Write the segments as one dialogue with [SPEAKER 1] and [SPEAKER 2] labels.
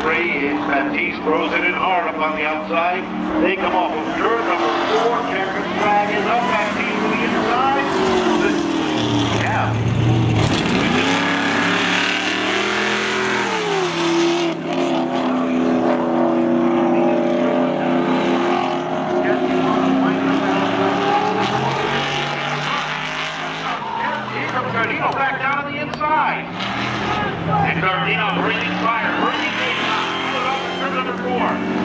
[SPEAKER 1] three is
[SPEAKER 2] Matisse throws it in hard up on the outside. They come off of turn number four. Checkered flag is up. Matisse to the inside. Yeah. Here comes Gardino back down on the inside. And Gardino bringing score.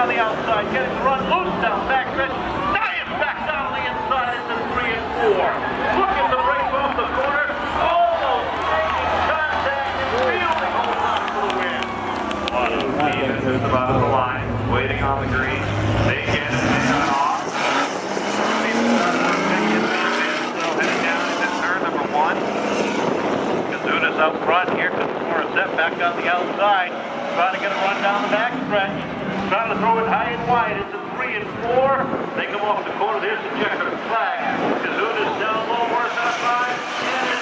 [SPEAKER 2] on the outside, getting the run loose down back stretch. Now he's back down on the inside into three and four. Looking to break off the corner. Almost making contact and feeling holds on for the win.
[SPEAKER 3] Auto team is just about the line, waiting on the green. They get it. They got off.
[SPEAKER 2] Kazunas up front here, comes for a set back on the outside. Trying to get a run down the back stretch trying to throw it high and wide. It's a three and four. They come off the corner. There's the checkered flag. Kazoon down low,
[SPEAKER 3] works outside.
[SPEAKER 2] And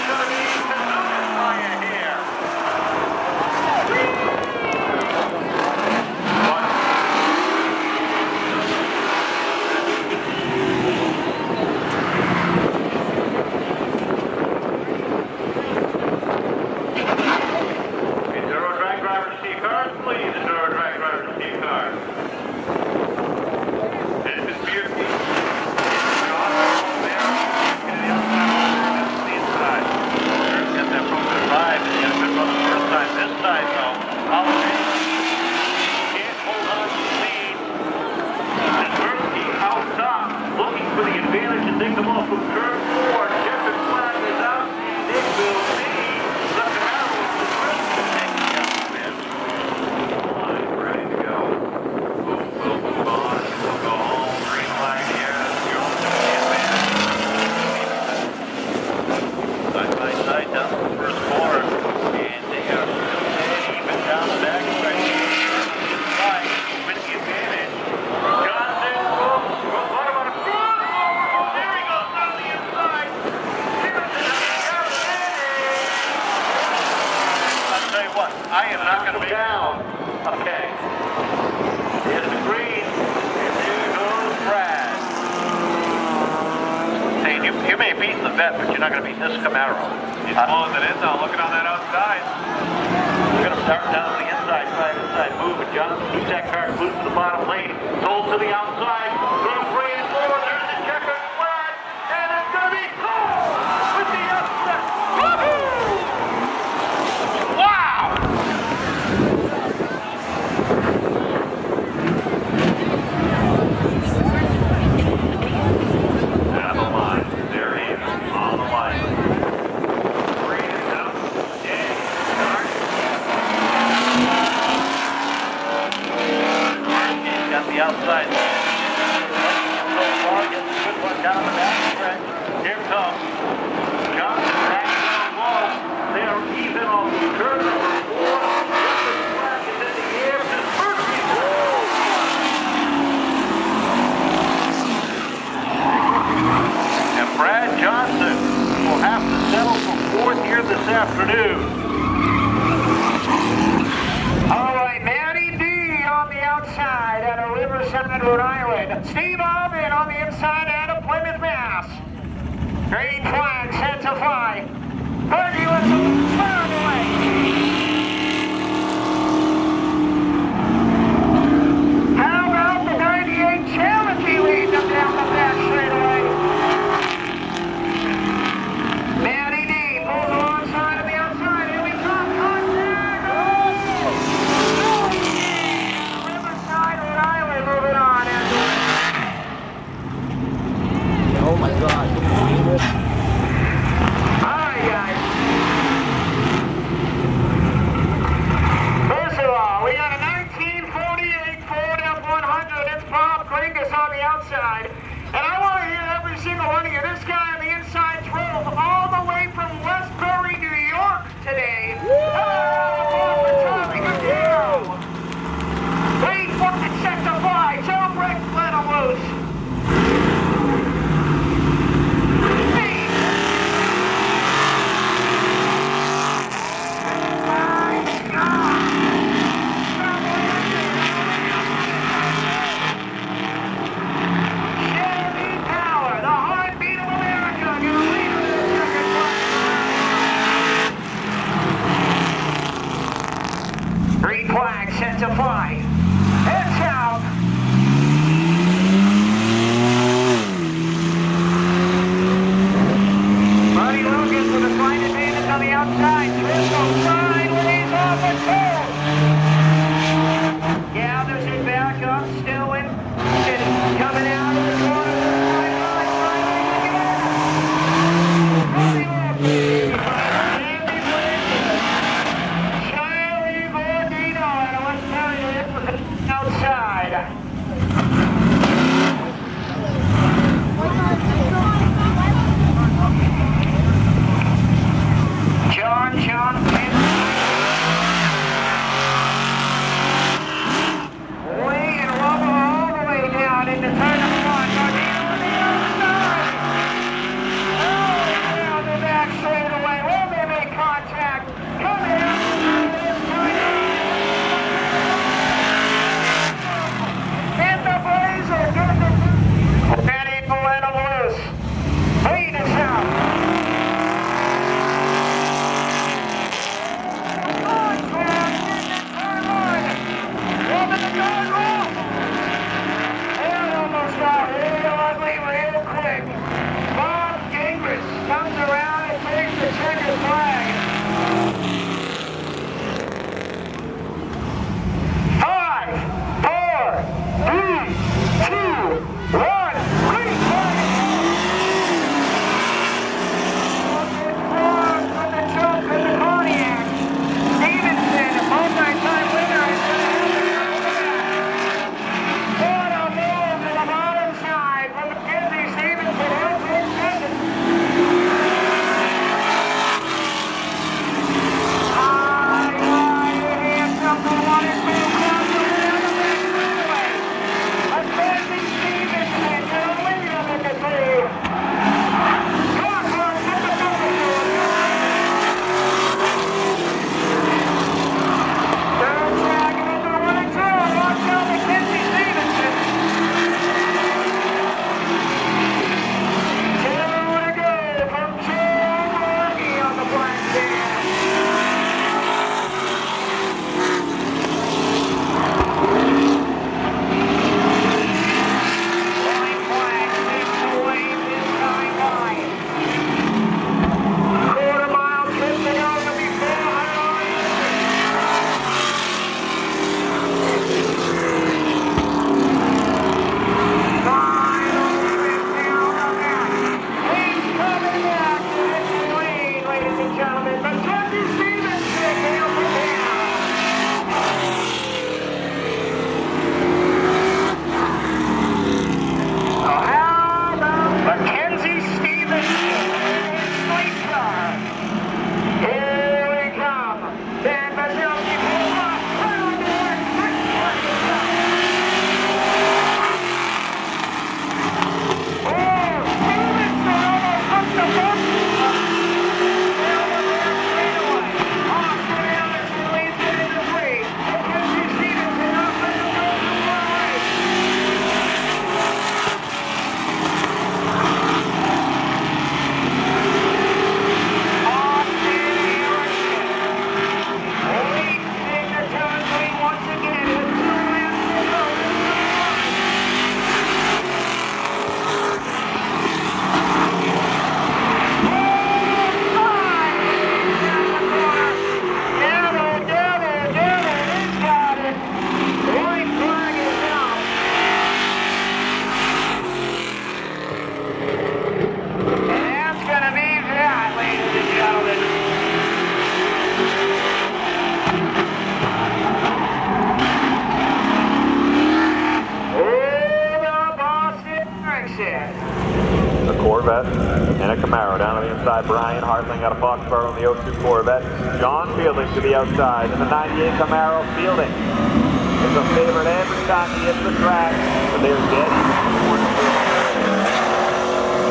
[SPEAKER 2] Outside
[SPEAKER 3] in
[SPEAKER 2] the
[SPEAKER 4] 98
[SPEAKER 3] Camaro. Fielding is a favorite every time he hits the track, but they're dead even.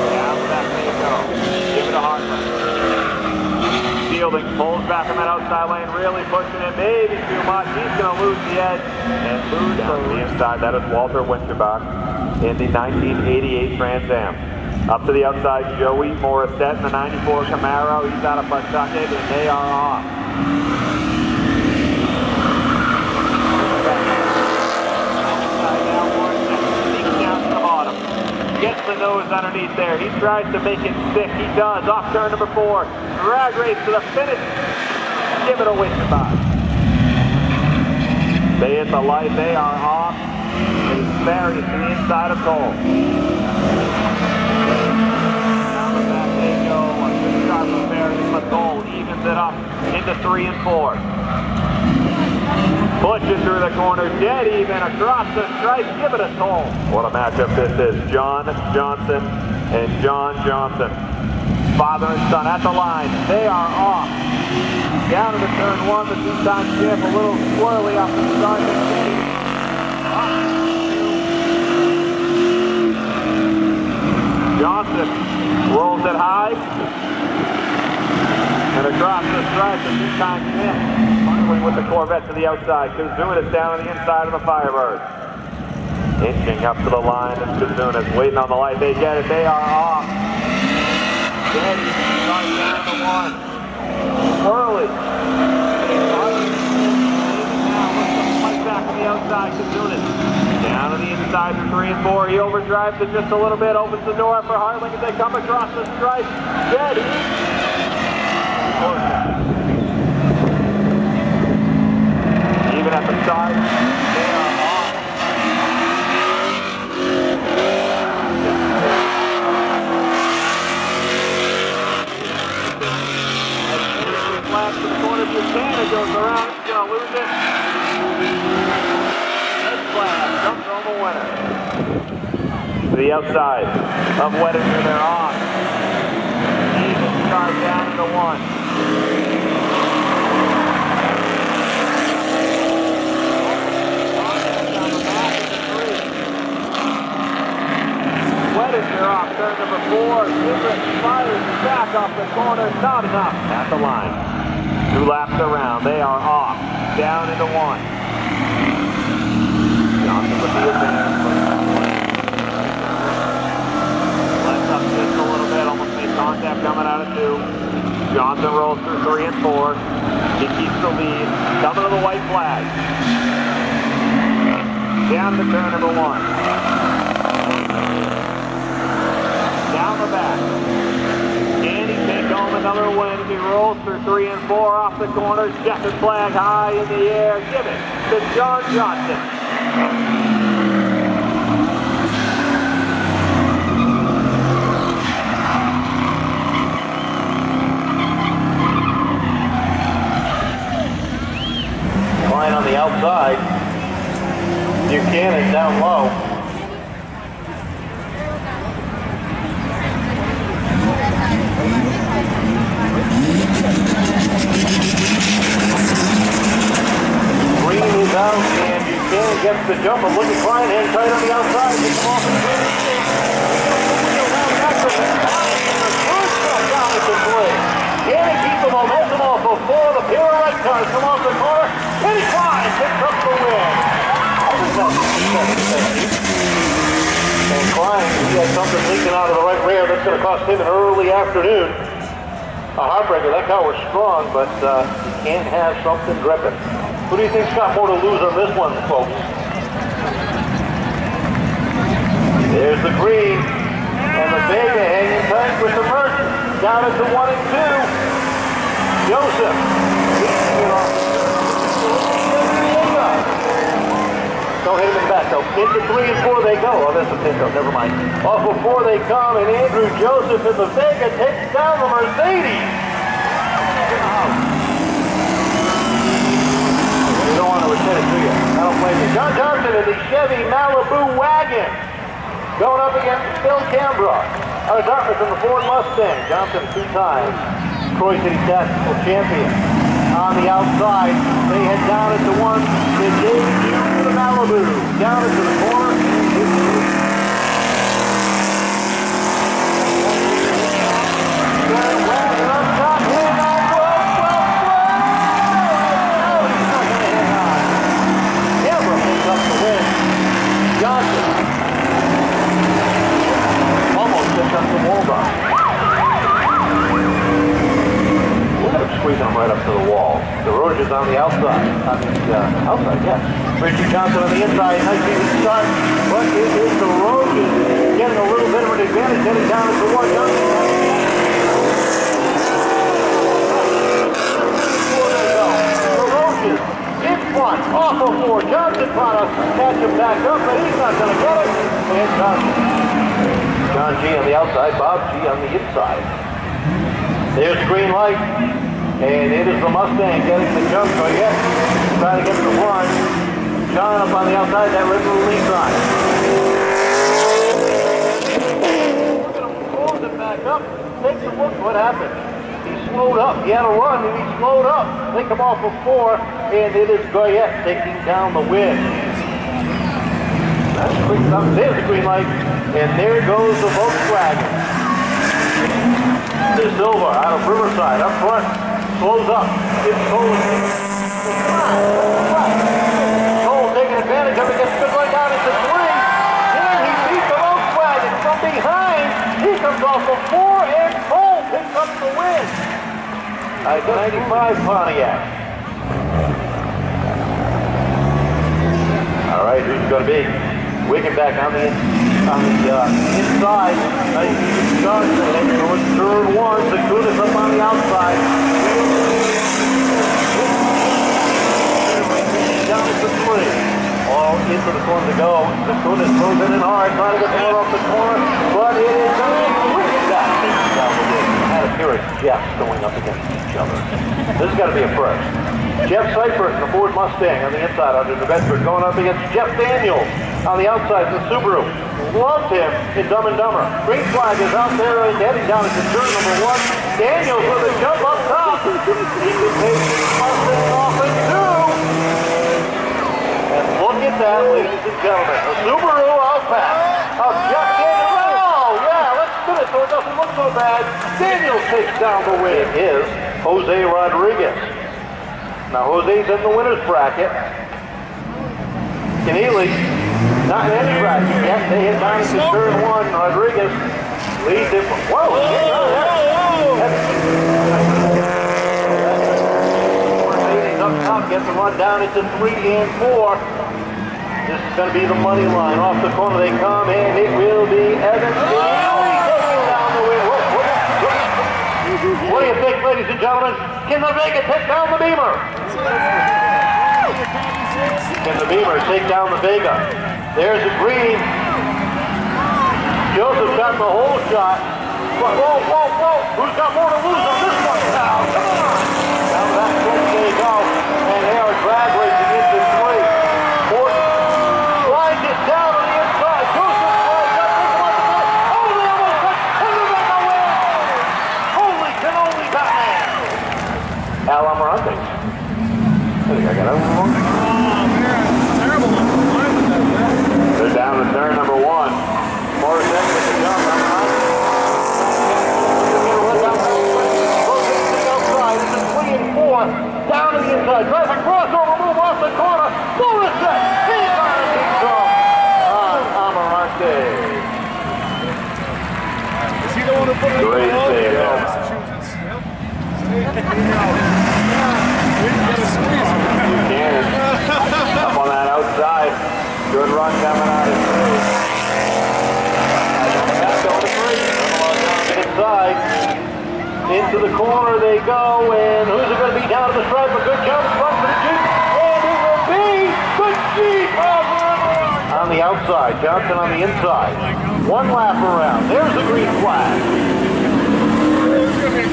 [SPEAKER 3] Down back they go. Give it to Hartling. Fielding pulls back on that outside lane, really pushing it, maybe too much. He's going to lose the edge and lose down the inside. That is Walter Winchenbach in the 1988 Trans Am. Up to the outside, Joey Morissette in the 94 Camaro. He's out of Pawtucket, and they are off. Outside now, Morissette sneaks down to the bottom. The nose underneath there. He tries to make it stick. He does. Off turn number four. Drag race to the finish. Give it a Winchenbach. They hit the light. They are off. It is Barry to the inside of Cole. Down the back they go. Evens it up into three and four. Pushes through the corner, dead even across the stripe. Give it a toll. What a matchup this is. John Johnson and John Johnson. Father and son at the line. They are off. Down to the turn one, the two-time champ a little swirly off the start. Johnson rolls it high. And across the stripe, the two-time champ. Finally with the Corvette to the outside. Kazunas down on the inside of the Firebird. Inching up to the line is Kazunas waiting on the light. They get it. They are off. Daddy starts down to one. Outside. Kazunas down to the inside for three and four. He overdrives it just a little bit. Opens the door for Hartling as they come across the stripe. Dead. Even at the start, they are corner, Buchanan goes around, he's gonna lose it. Red flag, comes home winner. To the outside of Wettinger, they're off. Even start down to one. Wettinger off turn number four. Goodrich fires back off the corner. Not enough at the line. Two laps around. They are off. Down into one. Johnson with the advance. Left up a little bit. Almost made contact coming out of two. Johnson rolls through three and four. He keeps the lead. Coming to the white flag. Down to turn number one. The back. Can he take home another win he rolls through three and four off the corner? Checkered flag high in the air. Give it to John Johnson.
[SPEAKER 2] Line on the outside. Buchanan down low.
[SPEAKER 3] Green is out and Buchanan gets the jumper. Look at Klein hang tight on the outside. Gets him off the Can he keep the momentum off before the of right cars come off the corner? Kenny Klein picks up win. And Klein, he had something leaking out of the right rear that's going to cost him an early afternoon. A heartbreaker. That car was strong, but uh, you can't have something dripping. Who do you think's got more to lose on this one, folks? There's the green, and the Vega hanging tight with the Merchant. Down at the one and two. Joseph. Don't hit him in the back, though. Into three and four they go. Oh, that's a pickup. Never mind. Off before they come, and Andrew Joseph in the Vega takes down the Mercedes. To admit it, do you? I don't blame you. John Johnson in the Chevy Malibu wagon. Going up against Phil Cambrough.
[SPEAKER 2] Our Dartmouth in the Ford Mustang. Johnson two times. Troy City Tactical Champion. On the outside, they head down into one. David to the Malibu. Down into the corner. Johnson. Almost picked up the wall down. At him right up to the wall. The Rouge is on the outside. On the uh, outside, yes. Richie Johnson on the inside. Nice easy start. But it is the Rouges getting a little bit of an advantage heading down into one. Johnson. Front. Off of four. Johnson trying to catch him back up, but he's not going to get it. And Johnson. John G on the outside, Bob G on the inside. There's the green light, and it is the Mustang getting the jump, so yes, trying to get the one. John up on the outside, that red little lead line. Look at him, pulls it back up, takes a look, what happened? He slowed up, he had a run, and he slowed up. They come off of four, and it is Goyette taking down the win. That's quick stuff. There's the green light, and there goes the Volkswagen. De Silva out of Riverside up front, slows up. It's Cole. Taking advantage of it, gets down three. Here he the Volkswagen from behind. He comes off of four, and Cole picks up the win. I 95 Pontiac. All right, who's going to be? Wigan back on the on the uh, inside. Nice. And then going third one. Zakunis up on the outside. To three. All into the corner to go. The throws it in hard, trying to get the one off the corner, but it is a of Jeffs going up against each other. This has got to be a first. Jeff Seifert in the Ford Mustang on the inside under the Bedford going up against Jeff Daniels on the outside in the Subaru. Loved him in Dumb and Dumber. Green flag is out there and heading down into turn number one. Daniels with a jump up top. He can Mustang off in two. That, ladies and gentlemen. A Subaru Outback of Daniels. Oh, yeah, let's spin it so it doesn't look so bad. Daniels takes down the win. Is Jose Rodriguez. Now Jose's in the winner's bracket. Keneally, not in any bracket yet. They hit down to turn one. Rodriguez leads it. Whoa! Mercedes up top gets the run down into three and four. This is going to be the money line. Off the corner they come, and it will be Evans oh, Keneally down the win. Whoa, whoa, whoa. What do you think, ladies and gentlemen? Can the Vega take down the Beamer? Can the Beamer take down the Vega? There's the green. Joseph got the whole shot. Whoa, whoa, whoa. Who's got more to lose on this one now? Come on. Down stretch they go. And they are drag racing into three. Morton slides it down on the inside. Joseph slides up. This one to the Oh, they almost got and the Vega win. Holy cannoli Batman. Al Amarante. I think I got that one wrong. They're down to turn number one. Morrison with the jump. Amarante. They're gonna run down the Rotates to the outside. This is three and four. Down to the inside. Drives a crossover move off the corner. Morrison. He got a big jump on Amarante.
[SPEAKER 3] Is he the one who put it
[SPEAKER 2] Great
[SPEAKER 3] in the
[SPEAKER 2] save,
[SPEAKER 3] yeah,
[SPEAKER 2] Al.
[SPEAKER 3] Massachusetts. Yep. We can get a squeeze.
[SPEAKER 2] Buchanan up on that outside. Good run coming out of three. The. Into the corner they go, and who's it going to be down to the stripe? A good jump, the and it will be the on the outside. Johnson on the inside. One lap around. There's the green flag.
[SPEAKER 3] It's going to be a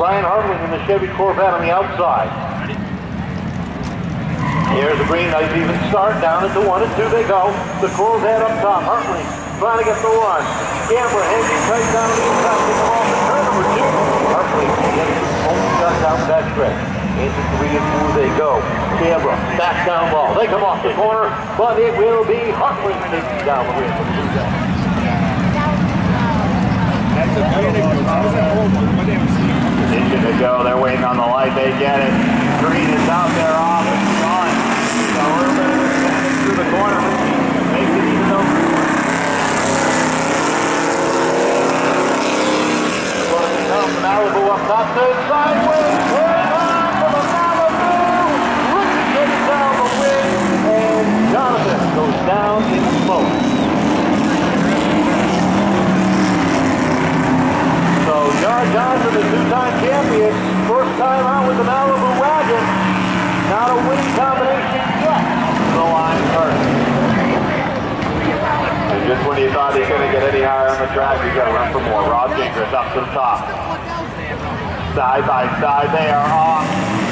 [SPEAKER 2] Brian Hartling in the Chevy Corvette on the outside. Here's the Green light, even start. Down into one and two they go. The Corvette up top. Hartley trying to get the one. Gambler hanging tight down to the top. They come off the turn number two. Hartley getting only got down that stretch. Into three and four they go. Canberra. Back down ball. They come off the corner, but it will be Hartley taking down the win for the Blue
[SPEAKER 3] Jackets.
[SPEAKER 2] Decision to go. They're waiting on the light. They get it. Green is out there off. It's gone. So Urban is through the corner. Makes it even though. Malibu up top, third sideways. goes down in smoke. So Jar Johnson is two-time champion. First time out with the Malibu Wagon. Not a winning combination yet. So I'm hurt. And just when you thought he couldn't get any higher on the track, he's got to run for more. Rob Gingras up to the top. Side by side, they are off.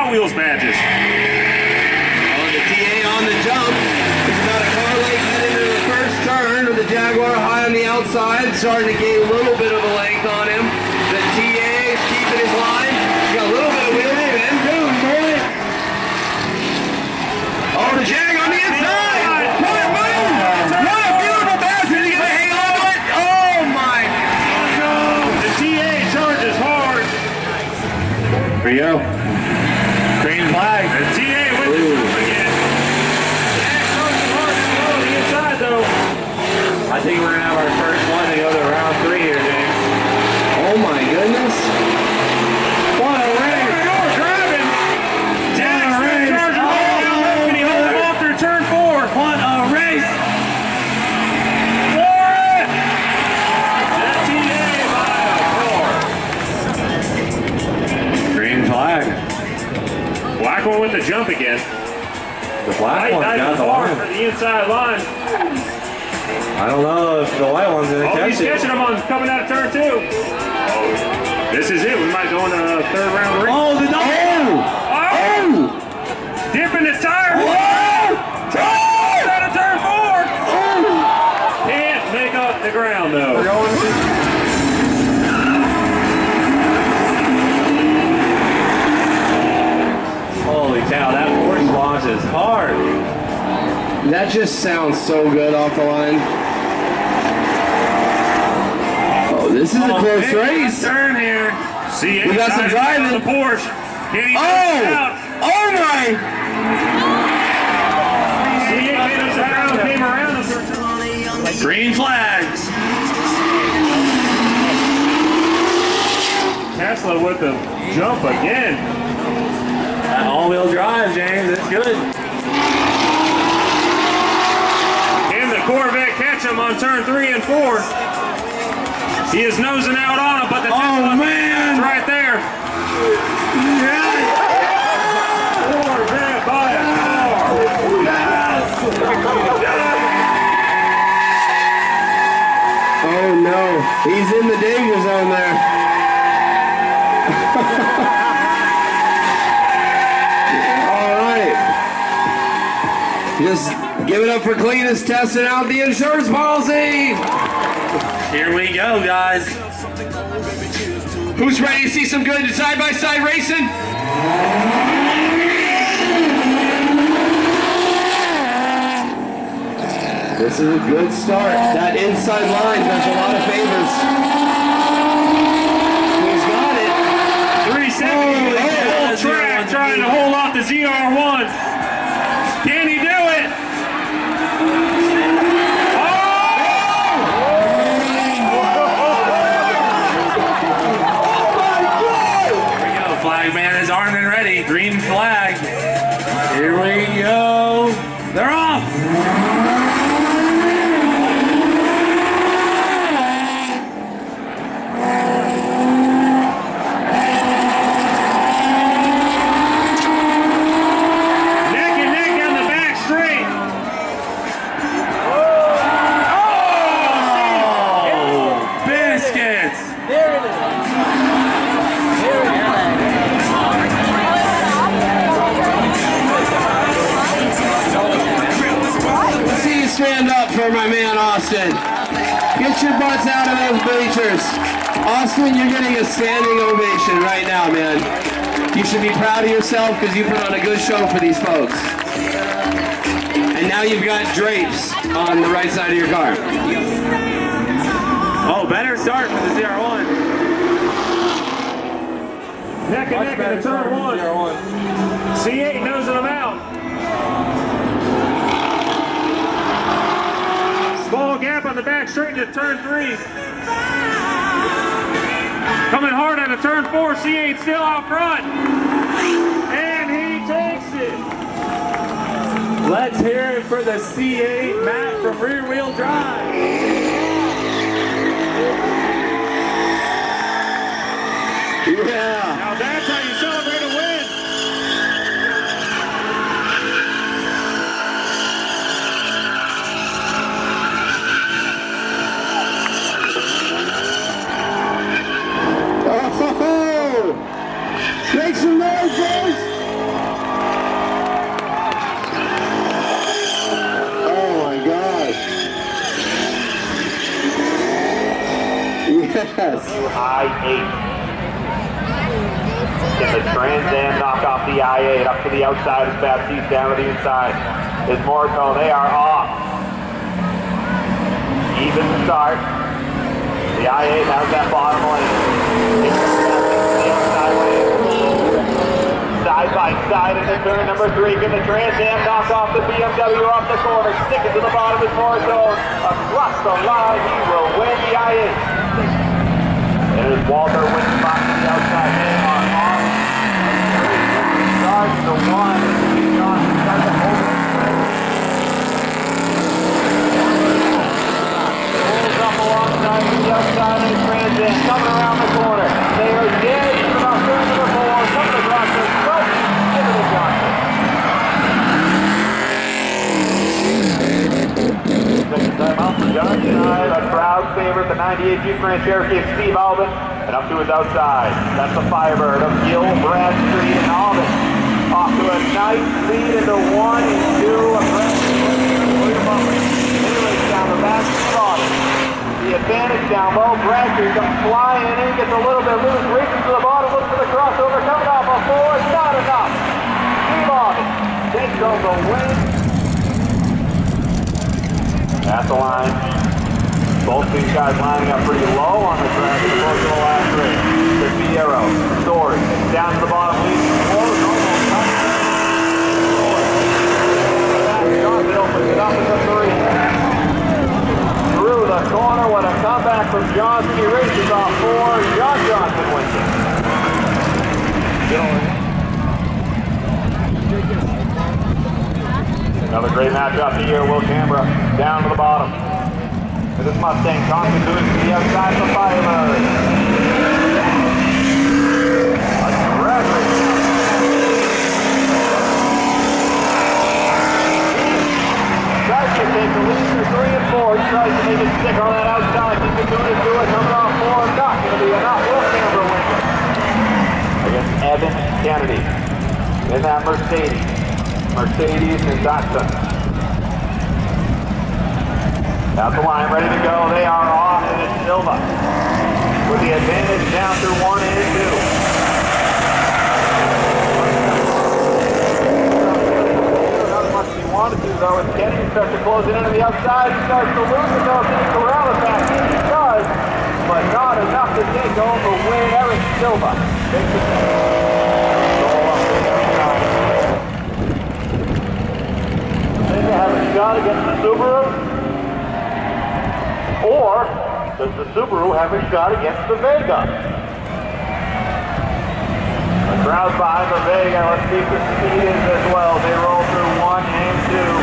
[SPEAKER 5] Hot Wheels badges.
[SPEAKER 6] On the TA on the jump. It's about a car late headed into the first turn with the Jaguar high on the outside, starting to gain a little bit of a length on him.
[SPEAKER 5] jump again. The black one
[SPEAKER 7] got the line.
[SPEAKER 5] For the inside line.
[SPEAKER 7] I don't know if the white one's going to
[SPEAKER 5] oh,
[SPEAKER 7] catch it.
[SPEAKER 5] Oh, he's catching him on coming out of turn two. This is it. We might go in a third round.
[SPEAKER 7] Oh, the oh! Josh hard.
[SPEAKER 6] That just sounds so good off the line. Oh, this is oh, a close race.
[SPEAKER 7] Turn here.
[SPEAKER 5] See,
[SPEAKER 6] we got some driving.
[SPEAKER 5] The Porsche.
[SPEAKER 6] Oh! Oh my!
[SPEAKER 7] Green flags.
[SPEAKER 5] Tesla with the jump again
[SPEAKER 7] all-wheel drive, James. It's good.
[SPEAKER 5] And the Corvette catch him on turn three and four? He is nosing out on him, but the
[SPEAKER 6] oh, man.
[SPEAKER 5] is right there.
[SPEAKER 6] Yes.
[SPEAKER 5] Corvette by a car. Yes.
[SPEAKER 6] Oh no, he's in the danger zone there. Just give it up for Cleetus testing out the insurance policy.
[SPEAKER 5] Here we go, guys.
[SPEAKER 6] Who's ready to see some good side-by-side racing? This is a good start. That inside line does a lot of favors. He's got it.
[SPEAKER 5] Three seconds.
[SPEAKER 6] Oh, Holy
[SPEAKER 5] the track trying to hold off the ZR1. Can he do it? Here we go. Flag man is armed and ready. Green flag.
[SPEAKER 6] Yourself because you put on a good show for these folks. And now you've got drapes on the right side of your car.
[SPEAKER 5] Oh, better start for the ZR1. Neck and neck into turn one. C8 nosing them out. Small gap on the back straight into turn three. Coming hard out of turn four, C8 still out front. Let's hear it for the C8 Matt from Rear Wheel Drive.
[SPEAKER 6] Yeah.
[SPEAKER 5] Now that's how you celebrate a win.
[SPEAKER 6] Oh, make some noise, boys. Oh my gosh. Yes.
[SPEAKER 3] I-8. Can the Trans Am knock off the I-8 up to the outside as Baptiste down to the inside? Is Morco, they are off. Even start. The I-8 has that bottom lane. Side by side into turn number three. Can the Trans Am knock off the BMW off the corner? Stick it to the bottom of Morco. Across the line, he will win the I-8. Is Walter Winsbach to the outside. Are on. Starts the one. Johnson starts to hold it. Pulls up alongside the outside the transit. Coming around the corner. They are dead. Even about turn number four. Coming across the front. Into the Johnson. Johnson. Tonight, a crowd favorite, the 98 Jeep Grand Cherokee Steve Albin, and up to his outside. That's the Firebird of Gil Bradstreet and Albin. Off to a nice lead into one and two of. William down the back the. Advantage down low. Bradstreet comes flying in, gets a little bit loose, races to the bottom, looks for the crossover, coming off a four, not enough. Steve Albin takes home the win. At the line. Both these guys lining up pretty low on the track opposed to the last. The Story, down to the bottom, leading close, almost. Johnson opens it up as a three. Through the corner, what a comeback from Johnson. He races off four. John Johnson wins it. Another great matchup here. Will Canberra down to the bottom. This Mustang Tonkin doing to the outside of the Firebird. The lead three and four. He tries to make it stick on that outside. Do it. Coming off four. Not going to be enough. Will wins. Against Evan Kennedy in that Mercedes. Mercedes and Datsun. Out the line, ready to go. They are off, and it's Silva with the advantage down through one and two. Wanted to, though, as Kennedy starts to close it into the outside. He starts to lose it, though. Can corral it back? He does, but not enough to take home the win. Eric Silva takes it. Goal up the outside. They have a shot against the Subaru? Or does the Subaru have a shot against the Vega? The crowd behind the Vega, let's see the speed is as well. They roll through one and two.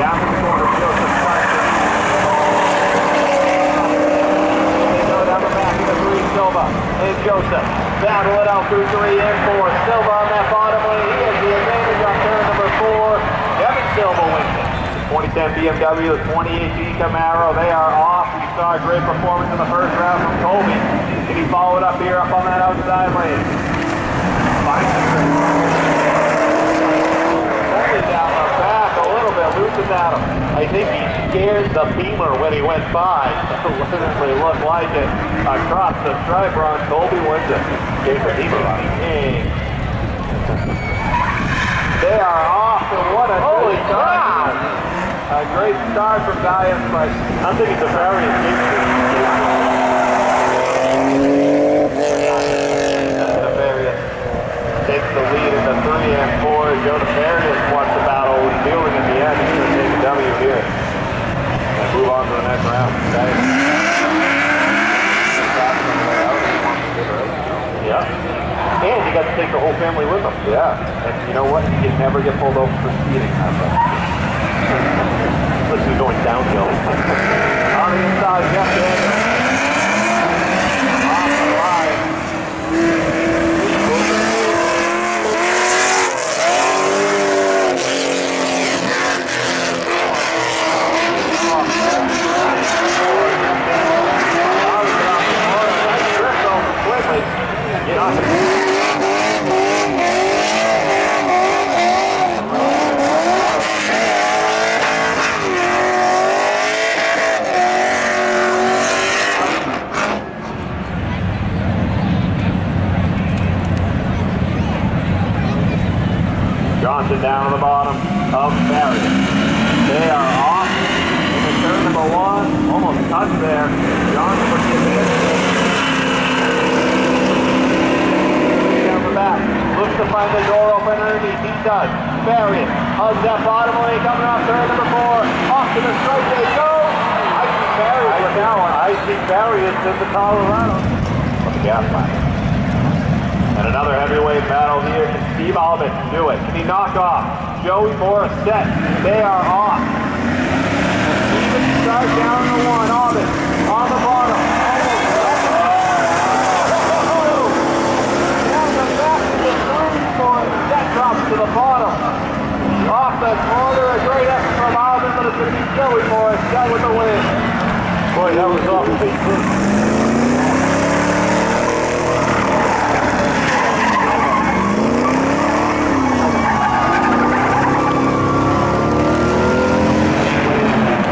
[SPEAKER 3] Down the corner, Joseph Spicer. They go down the back of the Silva and Joseph. Battle it out through three and four. Silva on that bottom lane. He has the advantage on turn number four. Evan Silva wins. 2010 BMW, the 2018 Camaro, they are off. We saw a great performance in the first round from Colby. Can he follow it up here up on that outside lane? Only down the back a little bit, loses at him. I think he scared the Beamer when he went by. Literally looked like it. Across the stripe, Ron Colby wins it. Gave the Beamer a king. They are off, and what a holy! A great start from Dias, but I think it's a very Nefarious takes the lead in the three and four. Joe Nefarious wants the battle, fielding in the end. He's going to take a W here. And move on to the next round. Yeah. And you got to take the whole family with them. Yeah. And you know what? You can never get pulled over for speeding. Going downhill. On the inside, Jeff Daniels. Off the line. Get off it. Johnson down on the bottom of Barry. They are off in the turn number one. Almost touched there. Johnson advantage. Down the back. Looks to find the door open underneath. He does. Barry hugs that bottom lane coming off turn number four. Off to the strike they go. I see Barry with that one. I see Barry is in the Colorado. On the gas line. And another heavyweight battle here. Can Steve Albert do it? Can he knock off Joey Morissette? They are off. Steven start down to one. Albert on the bottom. To the. That bottom. Off the corner. A great effort from Albert, but it's going to be Joey Morissette with the win. Boy, that was off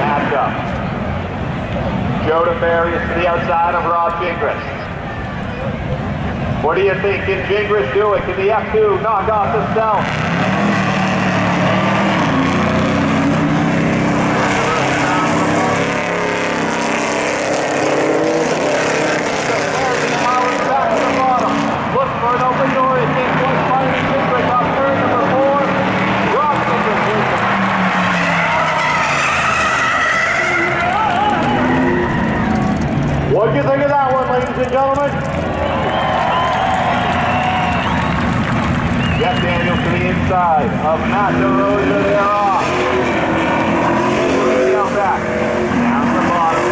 [SPEAKER 3] matchup. DeFarius to the outside of Rob Gingras. What do you think? Can Gingras do it? Can the F2 knock off the cell? Look for an open door. It takes one fighting Gingras off turn number four. Rob Gingras wins it. What do you think of that one, ladies and gentlemen? Jeff Daniels to the inside of Matt DeRosa. They're off. Down back. Down to the bottom.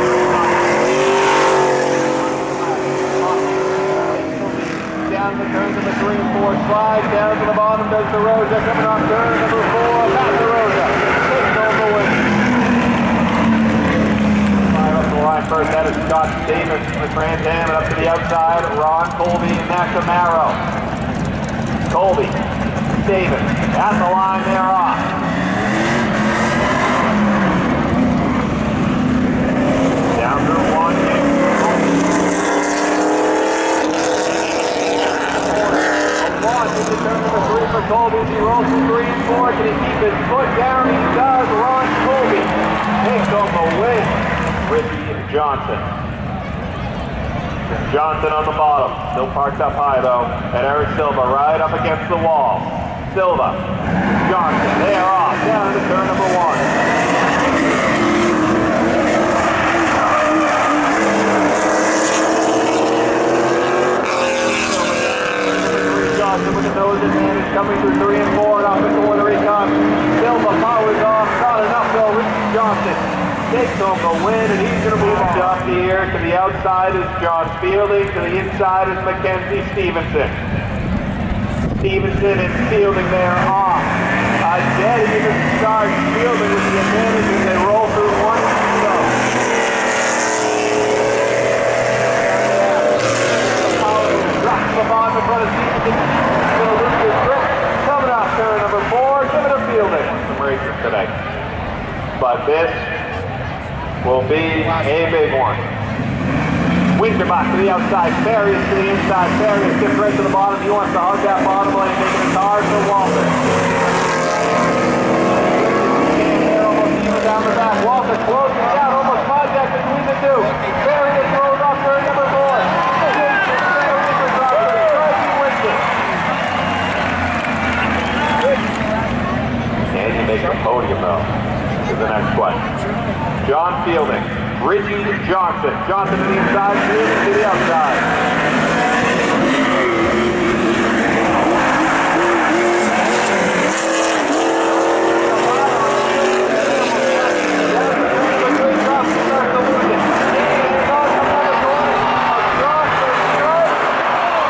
[SPEAKER 3] Down the turn to the three and four slide. Down to the bottom does DeRosa. Coming off turn number four. Matt DeRosa. Takes over with Five up the line first. That is Scott Davis with Trans Am. And up to the outside, Ron Colby and Matt Camaro. Colby, Davis, at the line, they're off. Down through one. Launch into turn number three for Colby. He rolls to three and four. Can he keep his foot down? He does. Ron Colby takes home the win. Ricky Johnson. Johnson on the bottom, still parked up high though, and Eric Silva right up against the wall. Silva, Johnson, they are off, down to turn number one. Johnson with the nose advantage coming through three and four, and off the corner he comes. Silva powers off, not enough though, Ricky Johnson home the win, and he's going to move it up the air. To the outside is John Fielding. To the inside is Mackenzie Stevenson. Stevenson and Fielding there off. Uh, dead even start Fielding with the advantage as they roll through one go. The of Stevenson. Lose his grip. Coming off turn number four. Give it a Fielding. Some races today. But this will be a big one. Winterbach to the outside, Farias to the inside, Farias gets right to the bottom. He wants to hug that bottom lane, making it hard for Walter. Down the back. Walter closing down, almost contact between the two. Farias throws off turn number four. To. Can you make a podium though? Is the next question. John Fielding, Richie Johnson. Johnson to the inside, Fielding to the outside.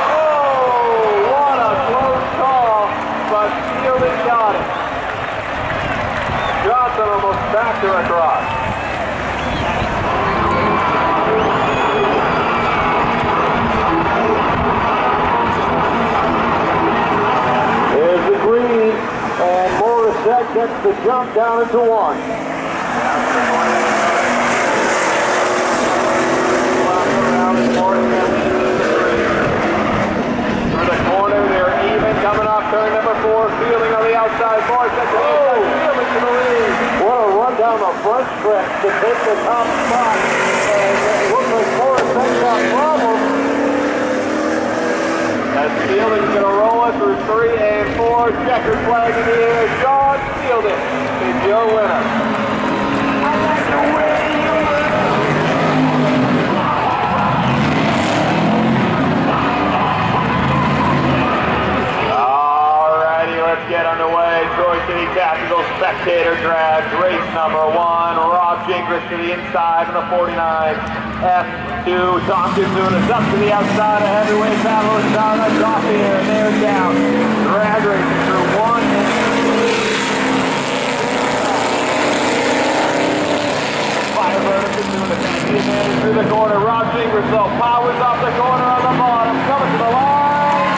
[SPEAKER 3] Oh, what a close call, but Fielding got it. Johnson almost backed her across. There's the green, and The jump down into one. Through the corner, they're even coming off turn number four, Fielding on the outside, to the inside, oh. Fielding to the lead. What a run down the front stretch to take the top spot, and it looks like Morissette got problems. As Fielding's going to roll it through three and four. Checker flag in the the 49. F2, Tompkins doing it up to the outside. A heavyweight battle is down. That's off here, and they're down. Drag racing through one and Firebird is doing the fancy advantage through the corner. Rob though powers off the corner on the bottom. Coming to the line.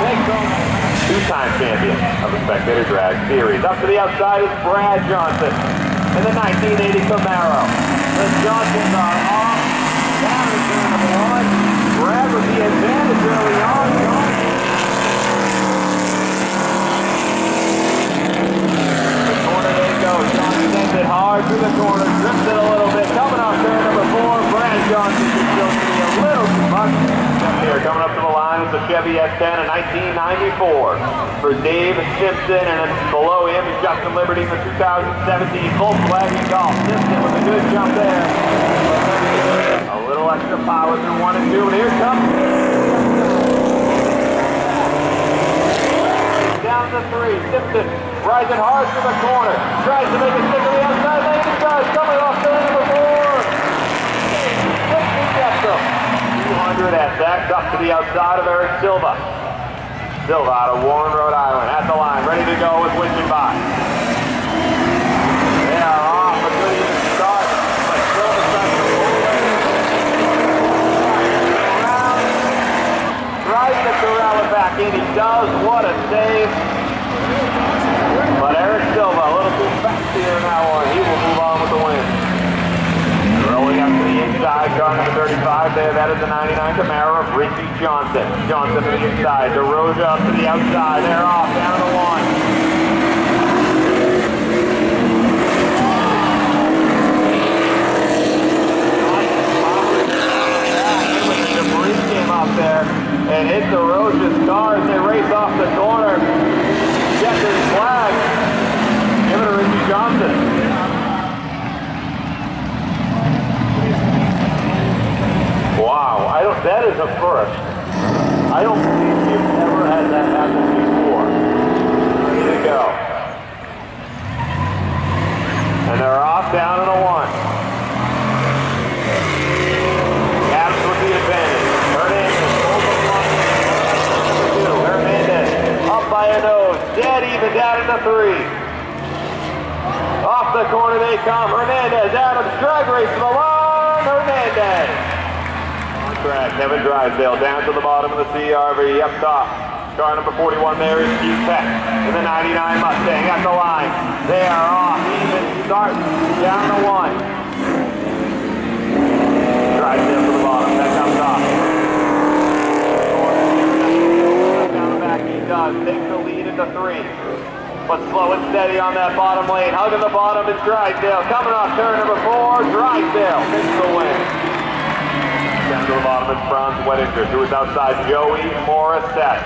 [SPEAKER 3] Home two-time champion of the Spectator Drag Series. Up to the outside is Brad Johnson in the 1980 Camaro. The Johnsons are off. Brad the advantage early on. The sends it hard through the corner. Drips it a little bit. Coming number four. Brad Johnson a little coming up to the line is the Chevy S10 in 1994 for Dave Simpson, and below him is Justin Liberty in the 2017 Volkswagen Golf. Simpson with a good jump there. A little extra power through one and two, and here comes Gibson. Rising hard to the corner. Tries to make a stick of the outside lane. He does. Coming off turn number four. Gibson gets him. 200 at backed up to the outside of Eric Silva. Silva out of Warren, Rhode Island. At the line. Ready to go with Winchenbach. They are off a good even start. But Silva starts to pull away. Tries to corral it back in. He does. What a save. But Eric Silva, a little too fast here that one. He will move on with the win. Rolling up to the inside, car number 35 there. That is the 99 Camaro of Richie Johnson. Johnson to the inside. DeRosa up to the outside. They're off down to one. There and hit the Rose's car as they race off the corner. Gets his flag. Give it to Richie Johnson. Wow, I don't, that is a first. I don't believe you've ever had that happen before. Ready to go. And they're off down in a one. Adams with the advantage. Hernandez the Hernandez up by a nose. Dead even down into three. Off the corner they come. Hernandez, Adams, drag race to the line. Hernandez. Track, Kevin Drysdale down to the bottom of the CRV up top. Car number 41 there is Peck in the 99 Mustang at the line. They are off. Even start down to one. Drysdale to the bottom, Peck up top. Down the back he does. Takes the lead into three. But slow and steady on that bottom lane. Hugging the bottom is Drysdale. Coming off turn number four, Drysdale takes the win. Bottom is Franz Wettinger, who is outside Joey Morissette.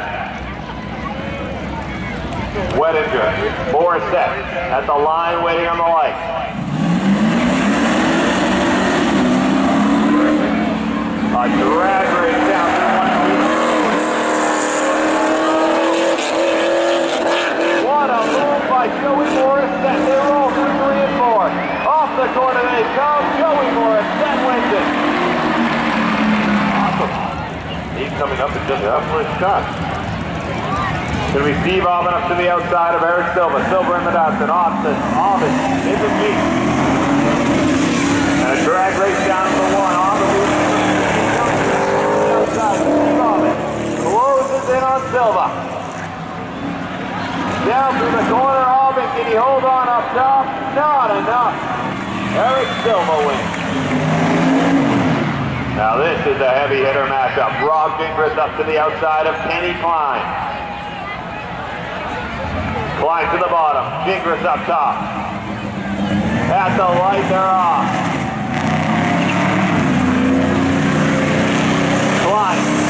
[SPEAKER 3] Wettinger, Morissette at the line waiting on the light. A drag race down to one. What a move by Joey Morissette. They roll through three and four. Off the corner they come. Joey Morissette wins it. He's coming up and just up for a shot. Gonna be Steve Alvin up to the outside of Eric Silva. Silva in the Datsun. Austin. Alvin in the Jeep. And a drag race down to the one. To the. Steve Alvin closes in on Silva. Down through the corner. Alvin, can he hold on up top? Not enough. Eric Silva wins. Now this is a heavy hitter matchup. Rob Gingras up to the outside of Kenny Klein. Klein to the bottom. Gingras up top. At the light, they're off. Klein.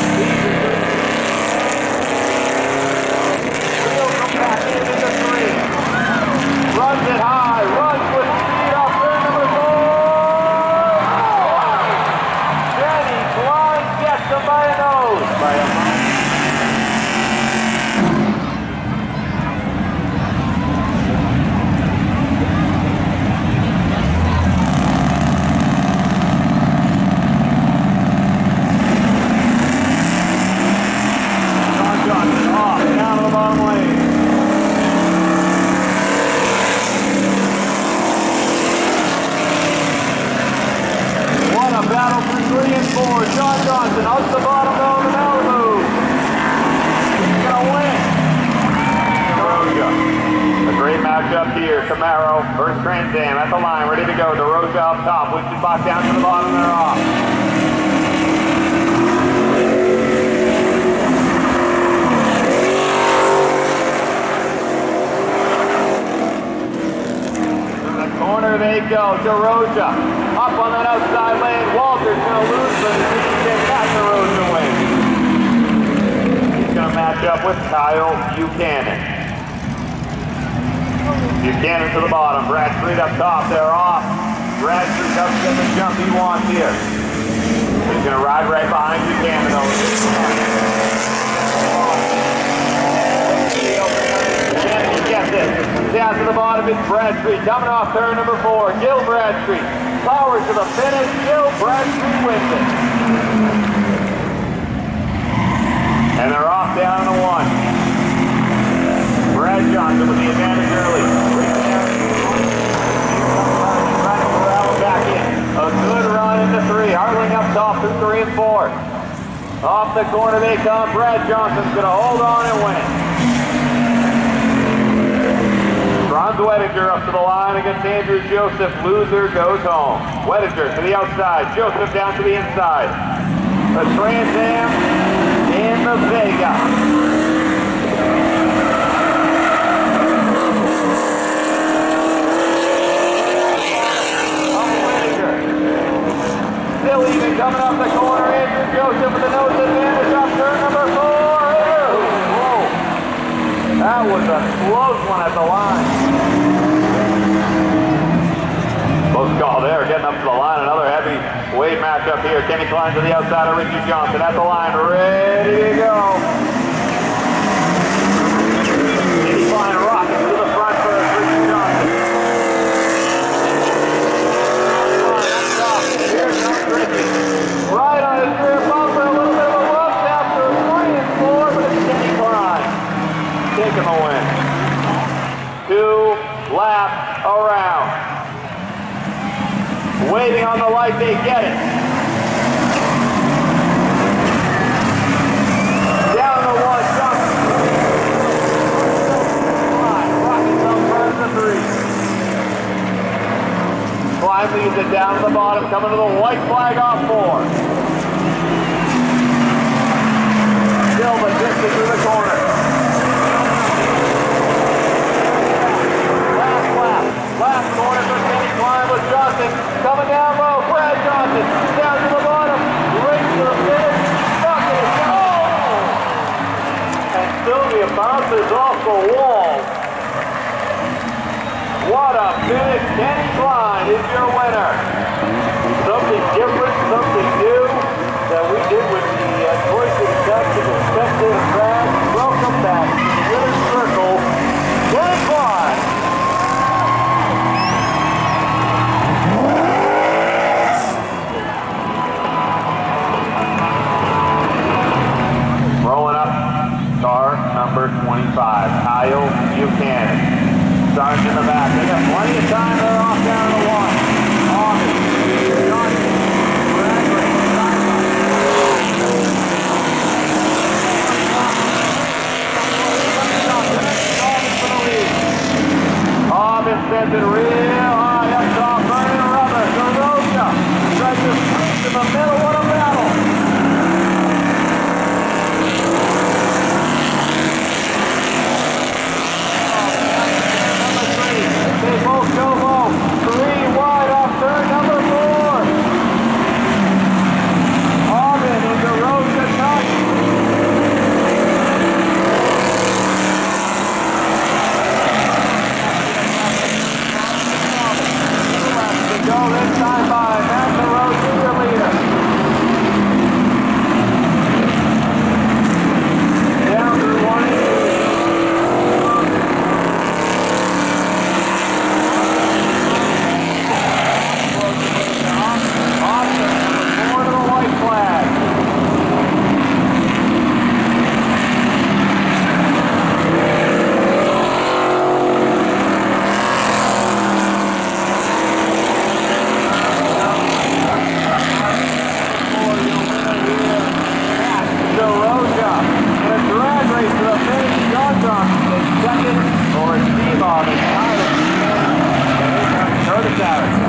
[SPEAKER 3] Joseph. Loser goes home. Wediger to the outside. Joseph down to the inside. The Trans Am in the Vega. Still even coming up the corner. Andrew Joseph with the nose advantage off turn number four. Whoa. That was a close one at the line. Close call there, getting up to the line. Another heavy weight matchup here. Kenny Klein to the outside of Ricky Johnson at the line, ready to go. Kenny Klein rocking to the front first, Ricky Johnson. Up top, Here comes Ricky. Right on his rear bumper, a little bit of a rough after three and four, but it's Kenny Klein taking the win. Two laps around. On the light, they get it. Down to one, Johnson. Rocking some front to three. Klein leaves it down to the bottom, coming to the white flag off four. Silva drifting through the corner. Last lap, last corner for Kenny Klein with Johnson coming down low. Bounces off the wall. What a finish! Kenny Klein is your winner. Something different, Kyle Buchanan. Starting in the back. They got plenty of time. They're off down to one. Bradley, Hobbs sends it real high up top, burning rubber. Soroka tries to the middle. What a battle. Number three. They both go low. Three wide off turn number four. Auburn and DeRosa touch. To go this time by Matt DeRosa, your leader. Down through one and two. Austin, number four to the white flag. DeRosa in a drag race to the finish. John Johnson is second or Steve Auburn. Tyler Curtis Harris.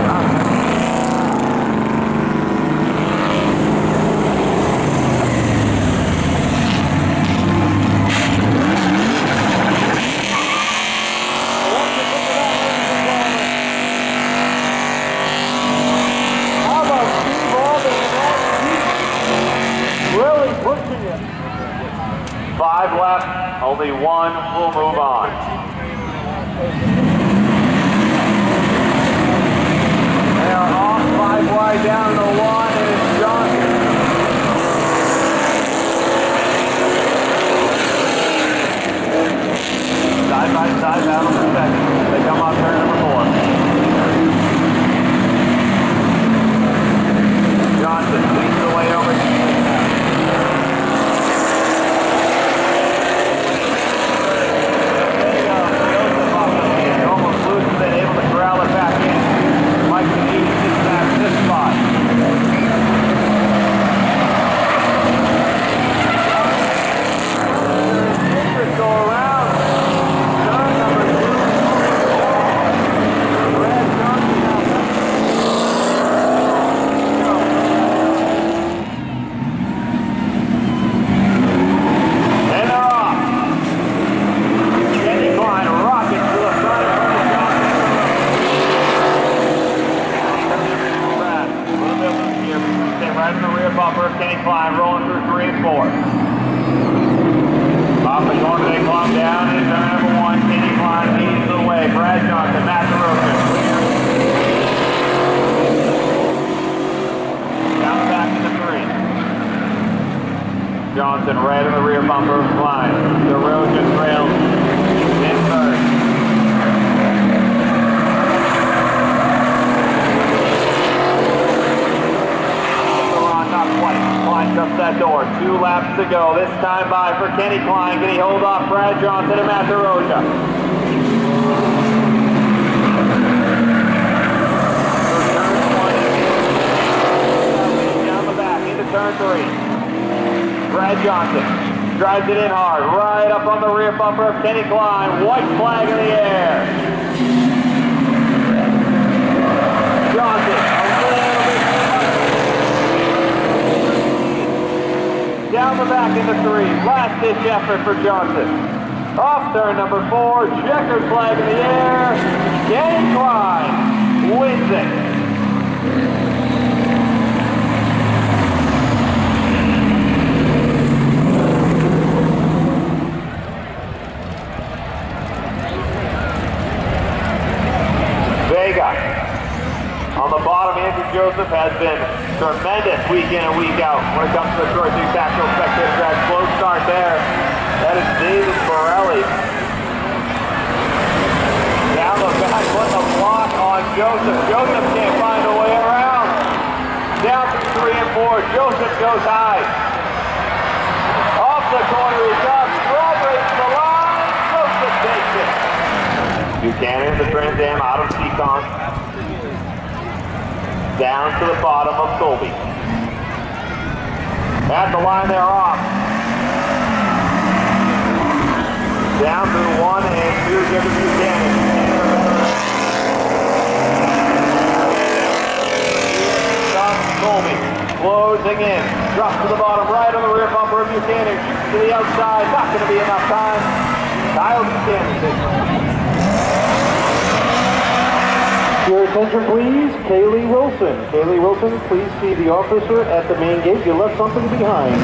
[SPEAKER 2] Haley Wilson, please see the officer at the main gate. You left something behind.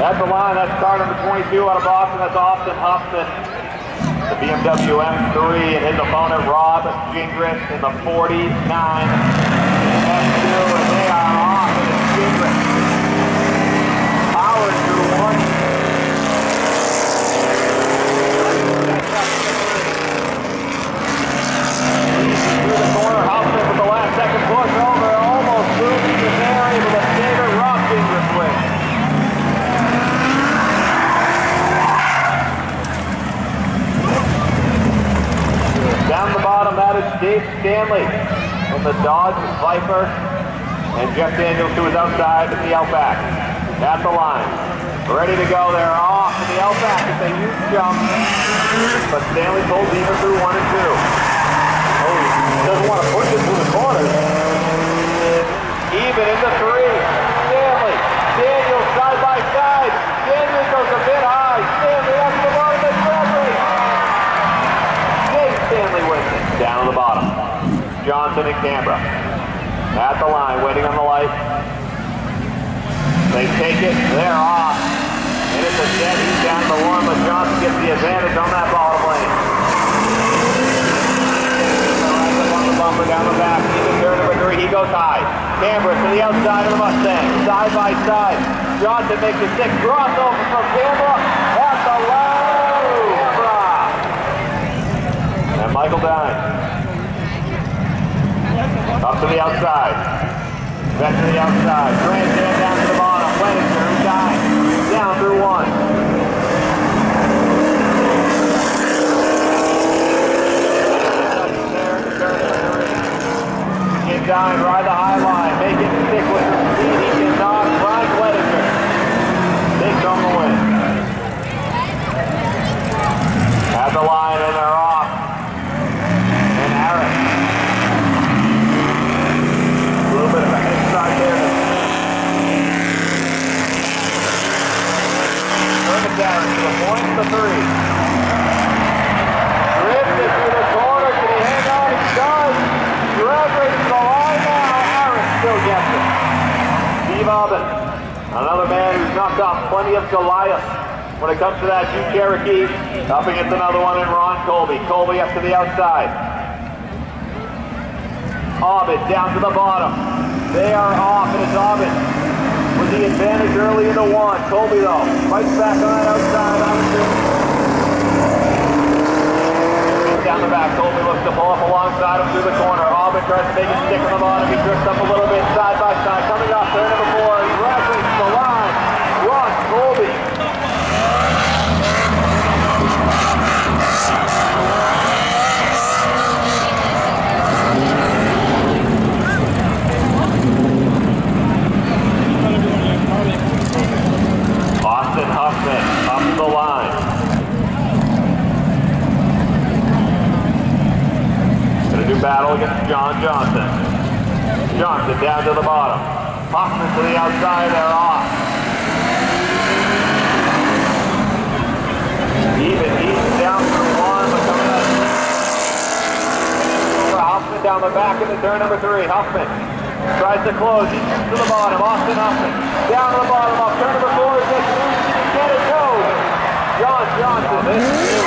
[SPEAKER 3] At the line. That's car number 22 out of Boston. That's Austin Hobson the BMW M3 and his opponent Rob Gingras in the 49. M2 and they are off and. Down the back into turn number three. Huffman tries to close. He comes to the bottom. Austin Huffman down to the bottom. Off turn number four. He gets loose. He can get it. No. John Johnson. This is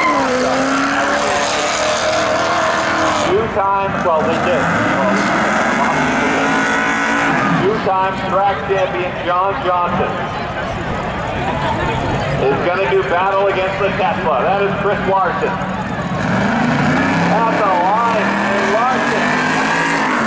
[SPEAKER 3] two times. Well, they did. Two times track champion John Johnson is going to do battle against the Tesla. That is Chris Larson. At the line,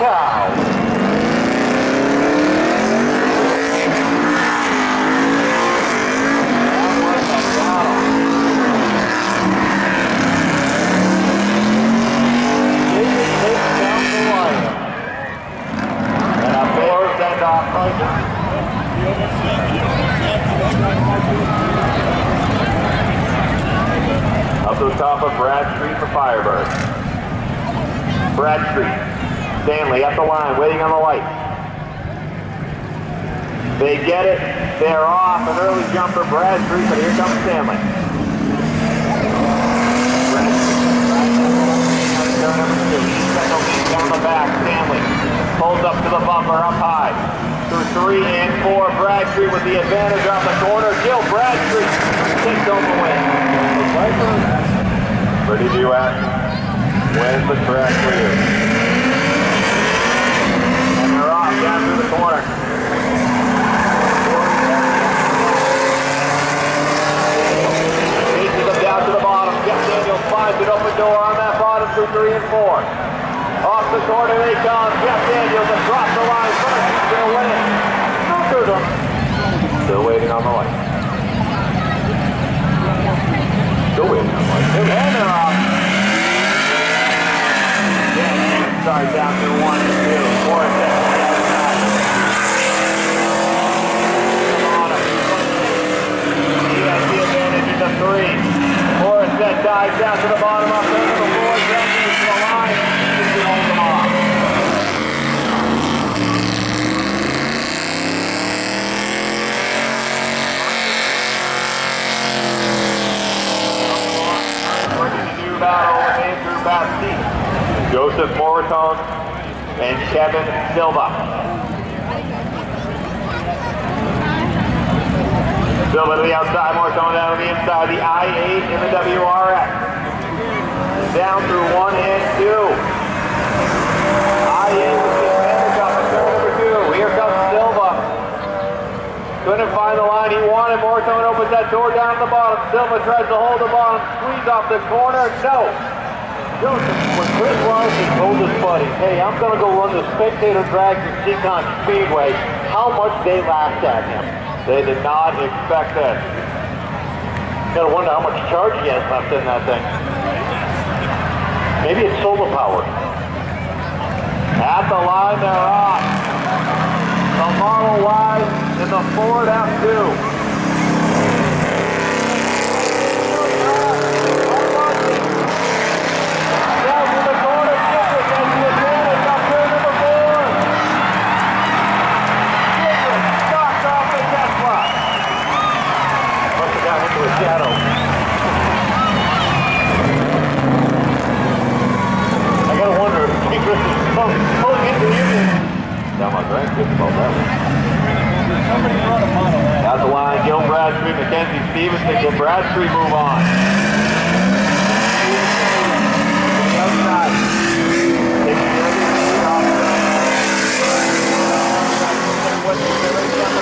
[SPEAKER 3] right Up to the top of Bradstreet for Firebird. Brad Street. Stanley up the line, waiting on the light. They get it. They're off. An early jump for Brad but here comes Stanley. Down the back. Stanley pulls up to the bumper, up high. Through three and four. Bradstreet with the advantage off the corner. Gil Brad Street takes home the win. Where did you at? Wins the track you. And they're off down corner. To the Daniels finds an open door on that bottom through three and four. Off the corner they come. Jeff Daniels across the line first. Still waiting on the light. Still waiting on the light. Off. Down to one and two. Four and six. He has the advantage in the three. Morissette dives down to the bottom of turn number four. Jackson to the line. He can hold them off. Battle with Andrew Baptiste, Joseph Moritone, and Kevin Silva. Silva to the outside, Moritone down to the inside, the I-8 in the WRX. Down through one and two. I-8 with the advantage off of turn number two. Here comes Silva. Couldn't find the line he wanted. Moritone opens that door down at the bottom. Silva tries to hold the bottom, squeeze off the corner. No. Joseph, when Chris Larson told his buddies, hey, I'm going to go run the spectator drag at Seekonk Speedway, how much they laughed at him. They did not expect that. Gotta wonder how much charge he has left in that thing. Maybe it's solar powered. At the line, they're off. The Model Y and the Ford F2. Down my grandkids about that one. At the line, Gil Bradstreet, Mackenzie Stevenson. Can Bradstreet move on?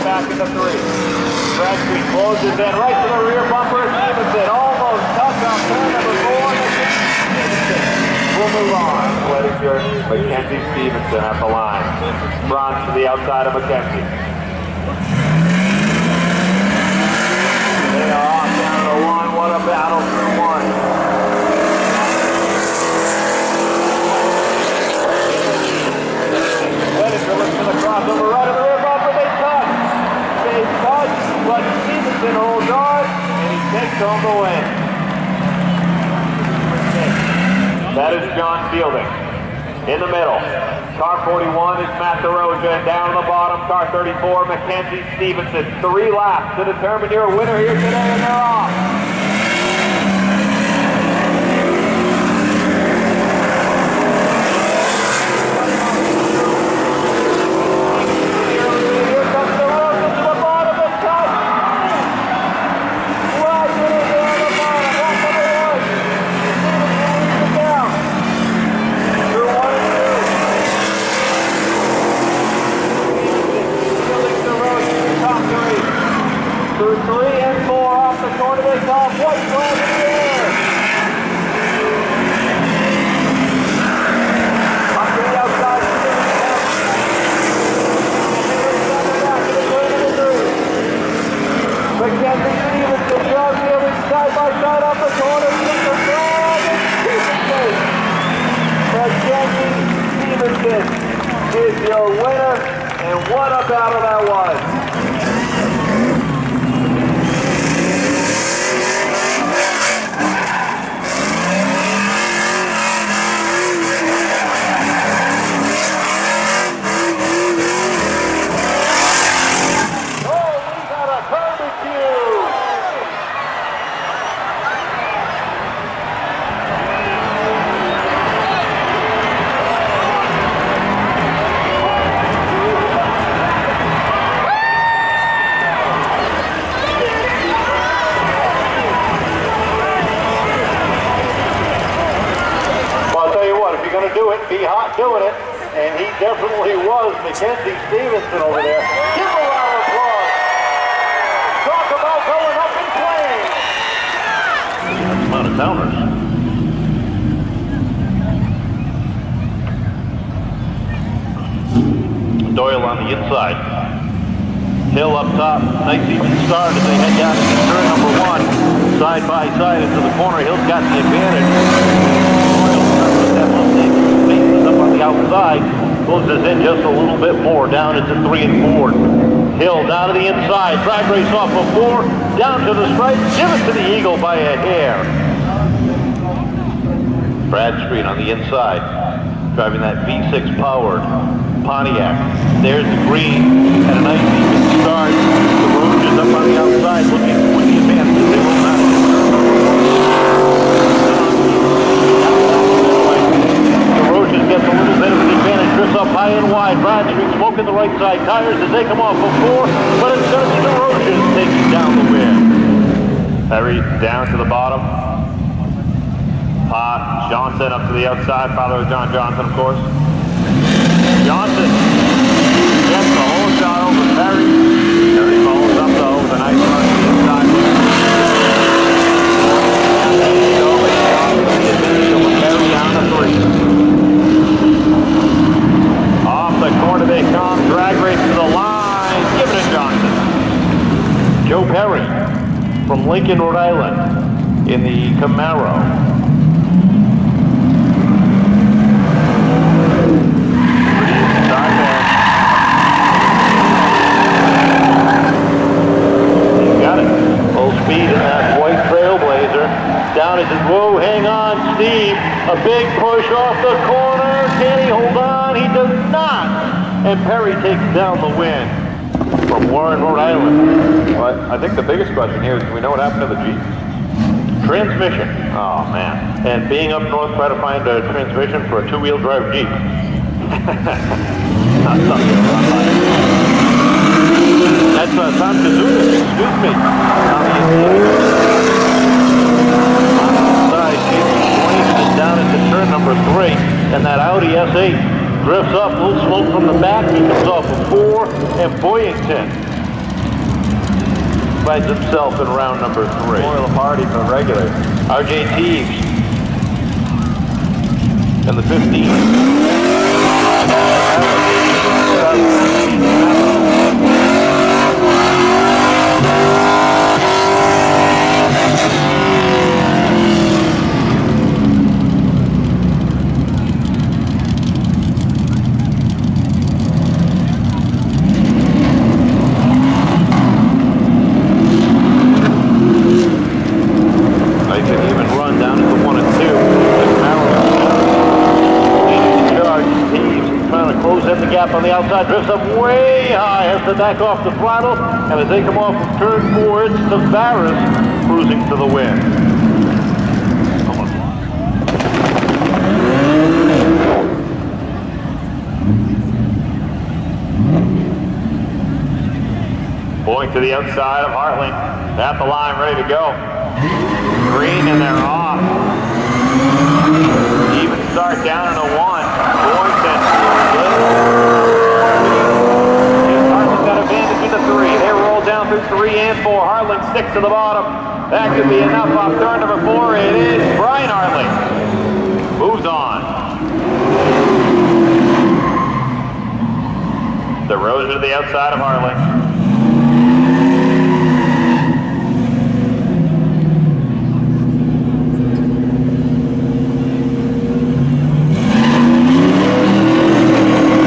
[SPEAKER 3] Back of the three. Bradstreet closes in right to the rear bumper. Stevenson almost tucks off turn number four. Stevenson will move on. Lettinger, Mackenzie Stevenson at the line. Bronze to the outside of Mackenzie. They are off down to one. What a battle through one. Lettinger looks for the the Stevenson holds on, and he takes home the win. That is John Fielding. In the middle, car 41 is Matt DeRosa, and down the bottom, car 34, Mackenzie Stevenson. Three laps to determine your winner here today, and they're off. Here comes DeRosa to the bottom and touch. Right to the down the bottom. That's number one. Stevenson leads it down. Through one and two. Fielding DeRosa in the top three. Through three and four off the corner they top. White flag in the air. Up to the outside. Mackenzie Stevenson, John Fielding side by side off the corner. Gets the flag and Stevenson. Mackenzie Stevenson is your winner, and what a battle that was. Oh, we got a barbecue! Well, I'll tell you what, if you're going to do it, be hot doing it. And he definitely was. Mackenzie Stevenson over there. Give a round of applause. Talk about going up in flames. That's amount of downers.
[SPEAKER 2] Doyle on the inside. Hill up top. Nice even start as they head down into turn number one. Side by side into the corner. Hill's got the advantage. Doyle starts up, takes some up on the outside. Closes in just a little bit more. Down into three and four. Hill down to the inside. Drag race off of four. Down to the stripe. Give it to the Eagle by a hair. Bradstreet on the inside, driving that V6 powered Pontiac. There's the green, and a nice even start. The Rouge is up on the outside looking for the advances. They will not. The Rouge gets a little bit of an advantage, drifts up high and wide. Smoking the right side tires as they come off of four, but it's the taking down the win. Perry down to the bottom. Pa Johnson up to the outside, father of John Johnson, of course. Johnson gets the Tom drag race to the line. Give it to Johnson. Joe Perry from Lincoln, Rhode Island in the Camaro. down. He says, whoa, hang on, Steve. A big push off the And Perry takes down the win from Warren, Rhode Island.
[SPEAKER 7] Well, I think the biggest question here is, do we know what happened to the Jeep?
[SPEAKER 2] Transmission. Oh, man. And being up north, try to find a transmission for a two-wheel drive Jeep. Not something. That's uh, Tom Kazunas, excuse me. Tommy is down into turn number three, and that Audi S8 drifts up, little smoke from the back, he comes off of four, and Boyington finds himself in round number three.
[SPEAKER 7] Spoil the party for the regulars.
[SPEAKER 2] RJ Teagues and the 15. They can even run down to the one and two. The Camaro leading the charge. Teaves trying to close in the gap on the outside. Drifts up way high. Has to back off the throttle. And as they come off of turn four, it's Tavares cruising to the win. Going to the outside of Hartling. At the line, ready to go. Green and they're off. Even start down in a one. Boynton. Hartling got advantage in the three. They roll down through three and four. Hartling six to the bottom. That could be enough off turn number four. It is Brian Hartling. Moves on. The Rose to the outside of Hartling.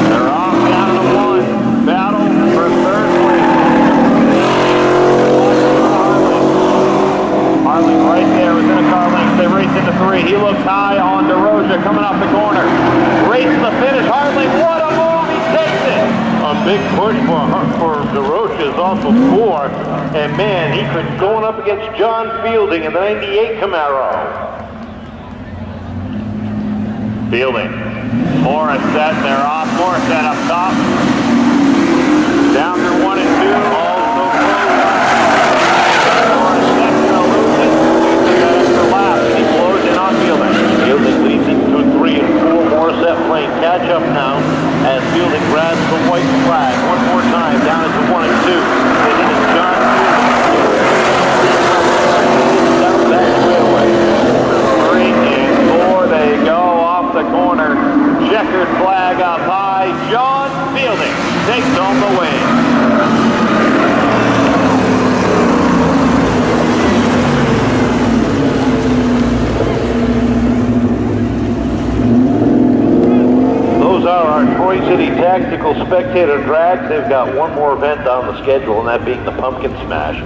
[SPEAKER 2] They're off down to one. Battle for third place. Harley right there within a car length. They race into three. He looks high on DeRoja coming off the corner. Race to the finish. Harley, what a move! He takes it. A big push for for DeRocha is off of four. And man, he could going up against John Fielding in the 98 Camaro. Fielding. Morris set, they're off. Morissette up top. Down through one and two. Also close. Morris next to lose it. That extra lap. He blows in on Fielding. Fielding leads it to three and four. Morissette playing catch up now as Fielding grabs the white flag. One more time. Down into one and two. And it is John Fielding. Down back straightaway. Three and four. They go off the corner. Checkered flag up high. John Those are our Troy City Tactical Spectator Drags. They've got one more event on the schedule, and that being the Pumpkin Smash,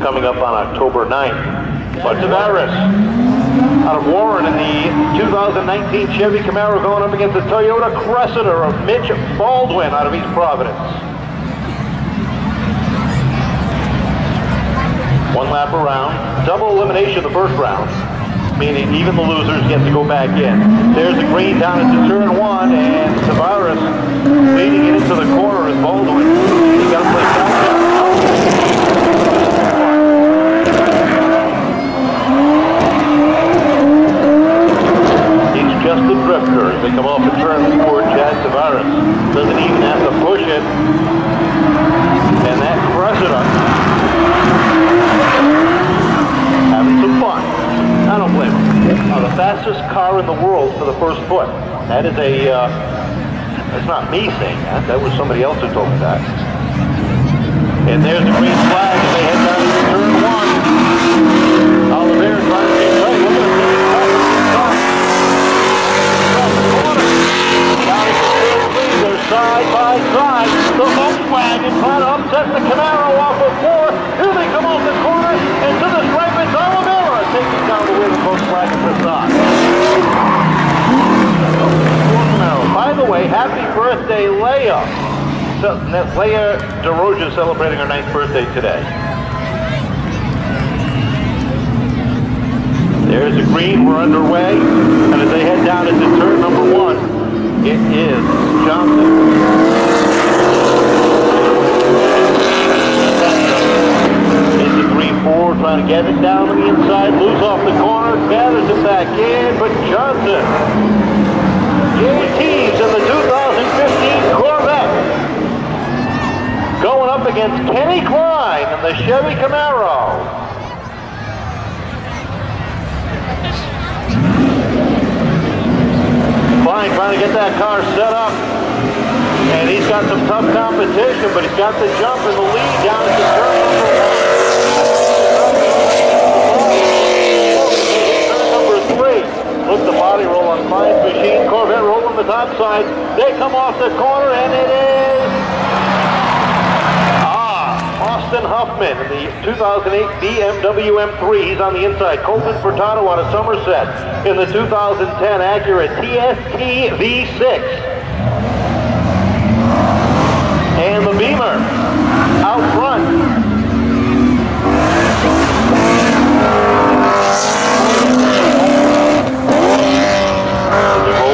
[SPEAKER 2] coming up on October 9th. But Tavares, out of Warren in the 2019 Chevy Camaro going up against the Toyota Cressida of Mitch Baldwin out of East Providence. One lap around, double elimination the first round, meaning even the losers get to go back in. There's the green down into turn one, and Tavares leading it into the corner is Baldwin. Got catch up. He's just a drifter as they come off the turn four. Chad Tavares doesn't even have to push it. And that Cressida having some fun. I don't blame him. Uh, the fastest car in the world for the first foot. That is a, uh, that's not me saying that. That was somebody else who told me that. And there's the green flag as they head side by side. The Volkswagen trying to upset the Camaro off of four. Here they come off the corner, and to the stripe, it's Oliveira taking down the win Volkswagen Passat. By the way, happy birthday, Leia. So, Leia DeRoja celebrating her ninth birthday today. There's the green, we're underway, and as they head down into turn number one, it is Johnson. Into three, four, trying to get it down to the inside, moves off the corner, gathers it back in, but Johnson JT's in the 2015 Corvette. Going up against Kenny Klein in the Chevy Camaro. Klein trying to get that car set up. And he's got some tough competition, but he's got the jump in the lead down at the turn number one. Turn number three. Look the body roll on Klein's machine. Corvette roll on the top side. They come off the corner and it is ah Austin Huffman in the 2008 BMW M3. He's on the inside. Colton Furtado out of Somerset in the 2010 Acura TSX V6. And the Beamer out front.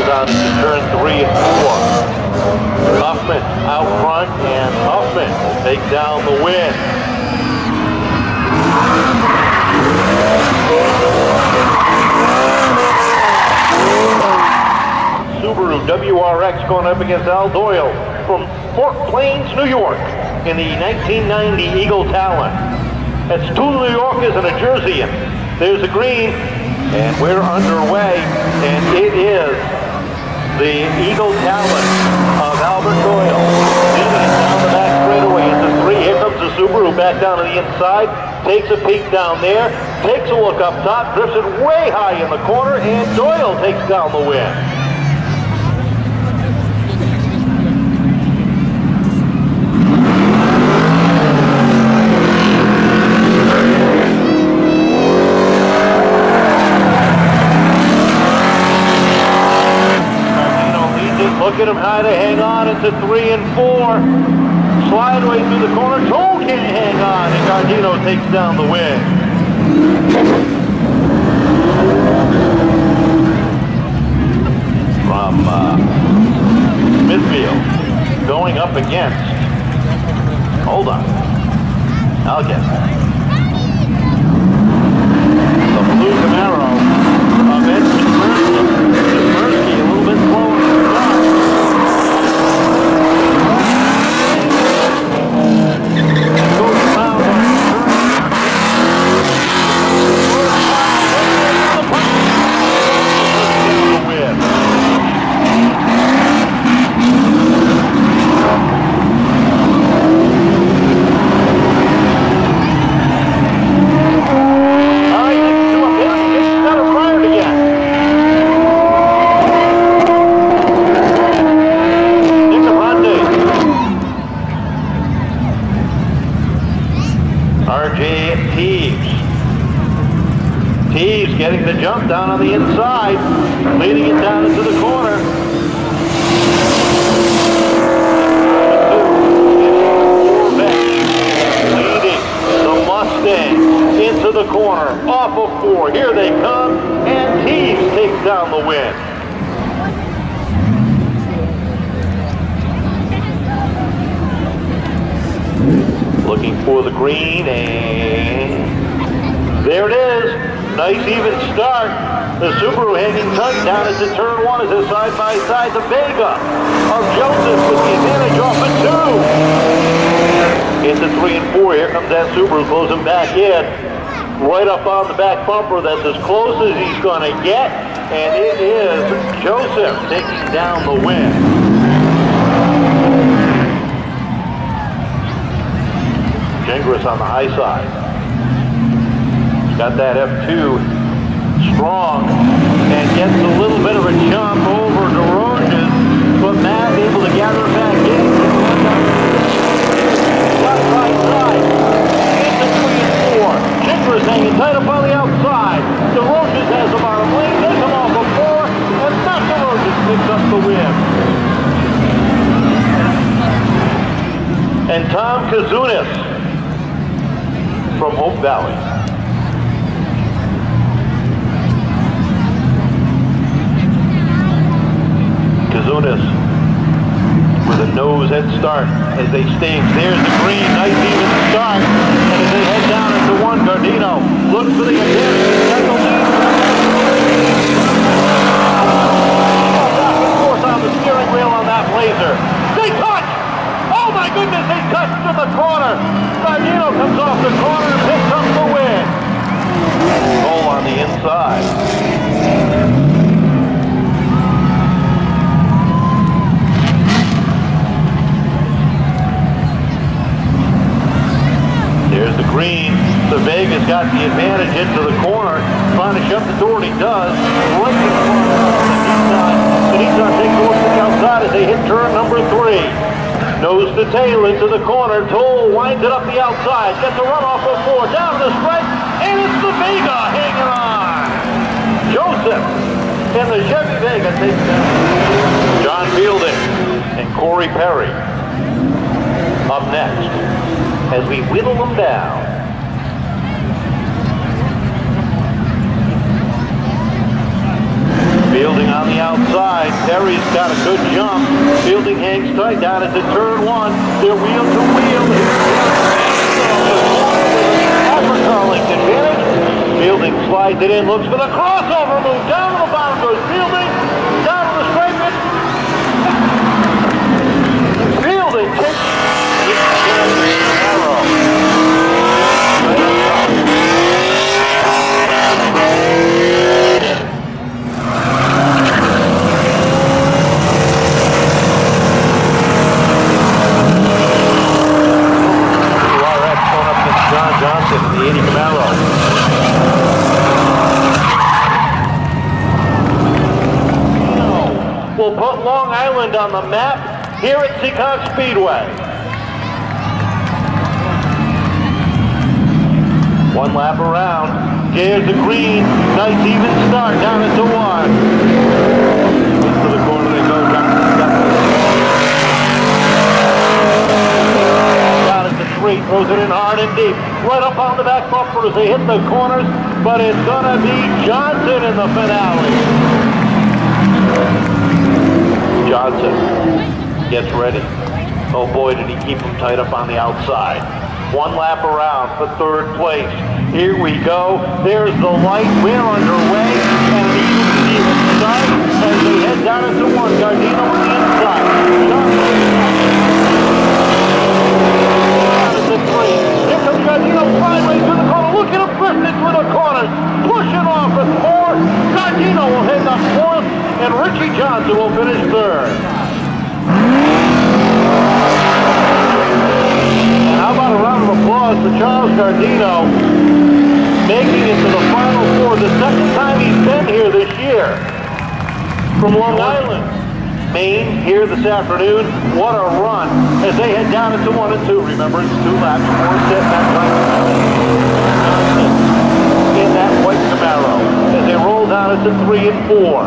[SPEAKER 2] Down into turn three and four. Huffman out front, and Huffman will take down the win. Subaru WRX going up against Al Doyle from Fort Plains, New York in the 1990 Eagle Talon. That's two New Yorkers and a Jerseyan. There's the green, and we're underway, and it is the Eagle Talon of Albert Doyle. Down the back straightaway into three. Here comes the Subaru back down to the inside. Takes a peek down there. Takes a look up top. Drifts it way high in the corner. And Doyle takes down the win. It. Him how to hang on into three and four. Slide away through the corner. Toll can't hang on. And Gardino takes down the win. From uh, Smithfield. Going up against. Hold on. I'll get. The blue Camaro Fielding on the outside. Perry's got a good jump. Fielding hangs tight down at the turn one. They're wheel to wheel. Linked advantage. Fielding slides it in, looks for the crossover move. Down to the bottom goes Fielding. Down to the stripe. Fielding takes WRX going up against John Johnson in the 80 Camaro. We'll put Long Island on the map here at Seekonk Speedway. One lap around. There's the green. Nice even start down at the one. Into the corner they go. Throws it in hard and deep. Right up on the back bumper as they hit the corners. But it's going to be Johnson in the finale. Johnson gets ready. Oh boy, did he keep him tight up on the outside. One lap around for third place. Here we go. There's the light. We're underway. And an even even start as they head down into one. Gardino on the inside. Johnson down into three. Here comes Gardino sideways to the corner. Look at him burst into the corner. Pushing off at four. Gardino will hit the fourth. And Richie Johnson will finish third. And how about a round of applause for Charles Gardino making it to the Final Four, the second time he's been here this year from Long Island. Maine here this afternoon. What a run as they head down into one and two. Remember, it's two laps, four set that in that white Camaro as they roll down into three and four.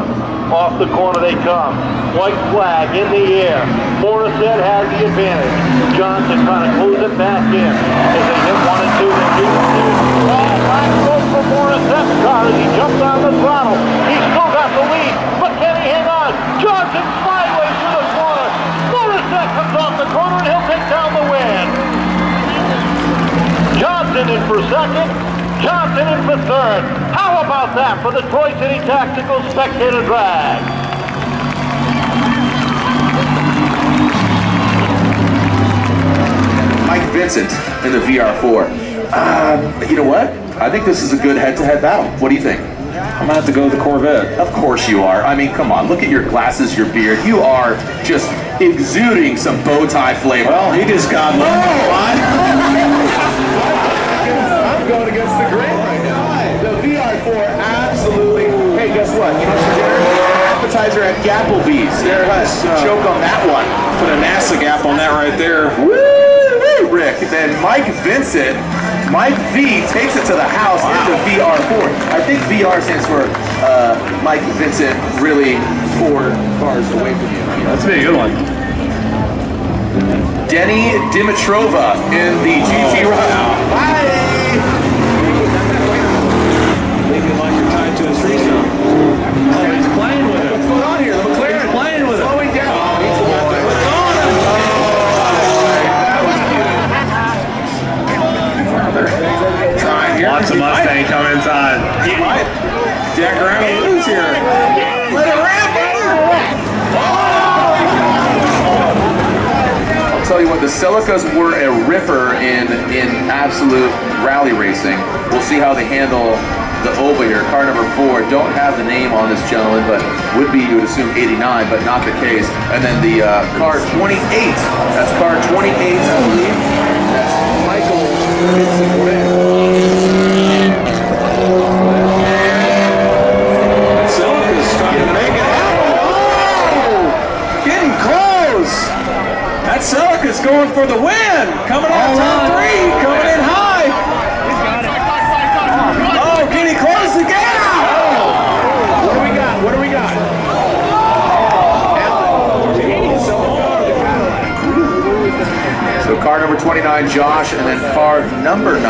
[SPEAKER 2] Off the corner they come. White flag in the air. Morissette has the advantage. Johnson trying to close it back in as they hit one and two. They do two. And back goes for Morissette's car as he jumps on the throttle. He's still got the lead, but can he hang on? Johnson sideways to the corner. Morissette comes off the corner and down the win. Johnson in for second. Johnson in for third. How about that for the Troy City Tactical Spectator Drag?
[SPEAKER 8] Mike Vincent in the VR4. Uh, you know what? I think this is a good head-to-head battle. What do you think? I'm gonna have to go with the Corvette. Of course you are. I mean, come on. Look at your glasses, your beard. You are just exuding some bow tie flavor. Well, he just got. Oh, I'm going against the grain right now. The VR4 absolutely. Hey, guess what? You know for dinner? Appetizer at Gapplebee's. There, let's choke on that one. Put a NASA gap on that right there. Woo, Rick. Then Mike Vincent, Mike V takes it to the house into VR4. I think VR stands for uh, Mike Vincent, really four cars away from you.
[SPEAKER 7] That's a good one.
[SPEAKER 8] Denny Dimitrova in the GT run. Bye.
[SPEAKER 9] Leave you like you're tied to a tree. Oh, he's playing with it.
[SPEAKER 8] What's going on here? The McLaren
[SPEAKER 9] He's playing with it.
[SPEAKER 8] slowing down. He's Trying here.
[SPEAKER 9] Watch the Mustang come inside.
[SPEAKER 8] Jack around and lose here. Let it ramp, I'll tell you what, the Celicas were a ripper in in absolute rally racing. We'll see how they handle the Ova here. Car number four. Don't have the name on this gentleman, but would be you would assume 89, but not the case. And then the uh, car 28. That's car 28, I believe. That's Michael
[SPEAKER 9] Celica's trying to make it happen. Oh! Getting close. That Celica's going for the win. Coming out top three. Coming in high. Oh, getting close again.
[SPEAKER 8] What do we got? What do we got? So car number 29, Josh, and then car number 9,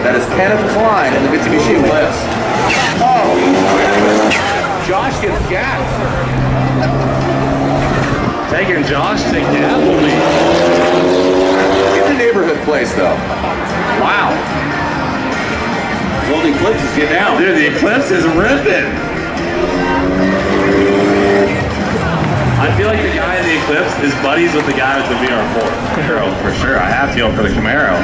[SPEAKER 8] that is Kenneth Klein in the Mitsubishi Eclipse. Oh! Josh gets gassed.
[SPEAKER 9] Taking Josh to Applebee.
[SPEAKER 8] In the neighborhood place, though.
[SPEAKER 9] Wow. Well, the Eclipse is getting out. Dude, the Eclipse is ripping. I feel like the guy in the Eclipse is buddies with the guy with the VR4. Camaro, for sure. I have to go for the Camaro.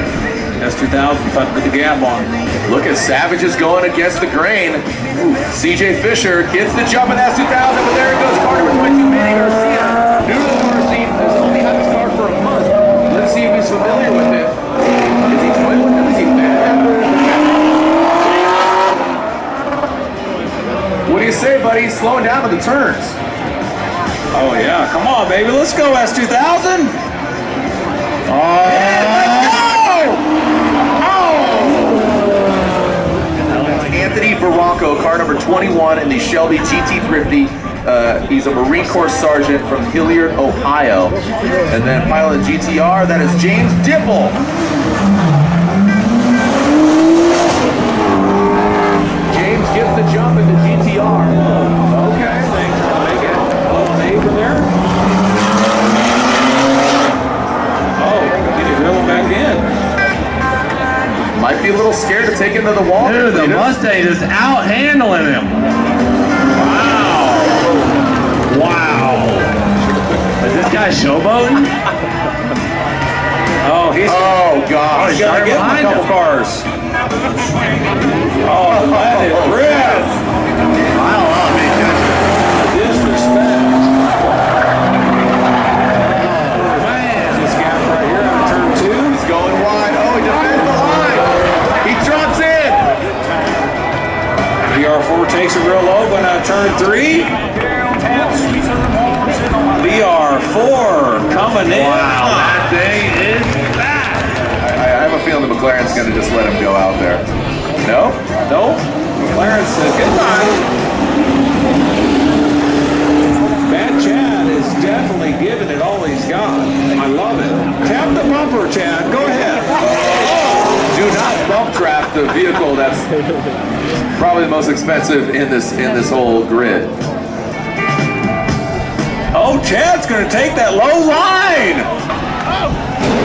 [SPEAKER 9] S2000, put the gap on.
[SPEAKER 8] Look at Savage is going against the grain. Ooh, CJ Fisher gets the jump in that 2000, but there it goes. Car number 22, Manny Garcia. New to the car scene, has only had this car for a month. Let's see if he's familiar with it. Is he toying with it? Is he mad? What do you say, buddy? He's slowing down with the turns.
[SPEAKER 9] Oh, yeah. Come on, baby. Let's go, S2000.
[SPEAKER 8] Anthony Barranco, car number 21 in the Shelby GT350. Uh, he's a Marine Corps sergeant from Hilliard, Ohio. And then pilot GTR, that is James Dipple. James gets the jump into GTR. Okay.
[SPEAKER 9] Make it. Oh, neighbor there. Oh, did he reel him back in?
[SPEAKER 8] Might be a little scared to take him to the wall.
[SPEAKER 9] Dude, the Mustang is out handling him. Wow. Wow. Is this guy showboating? Oh, he's.
[SPEAKER 8] Oh, gosh.
[SPEAKER 9] Oh, he's gotta get a couple cars. Oh, let it rip.
[SPEAKER 8] Expensive in this in this whole grid.
[SPEAKER 9] Oh, Chad's going to take that low line.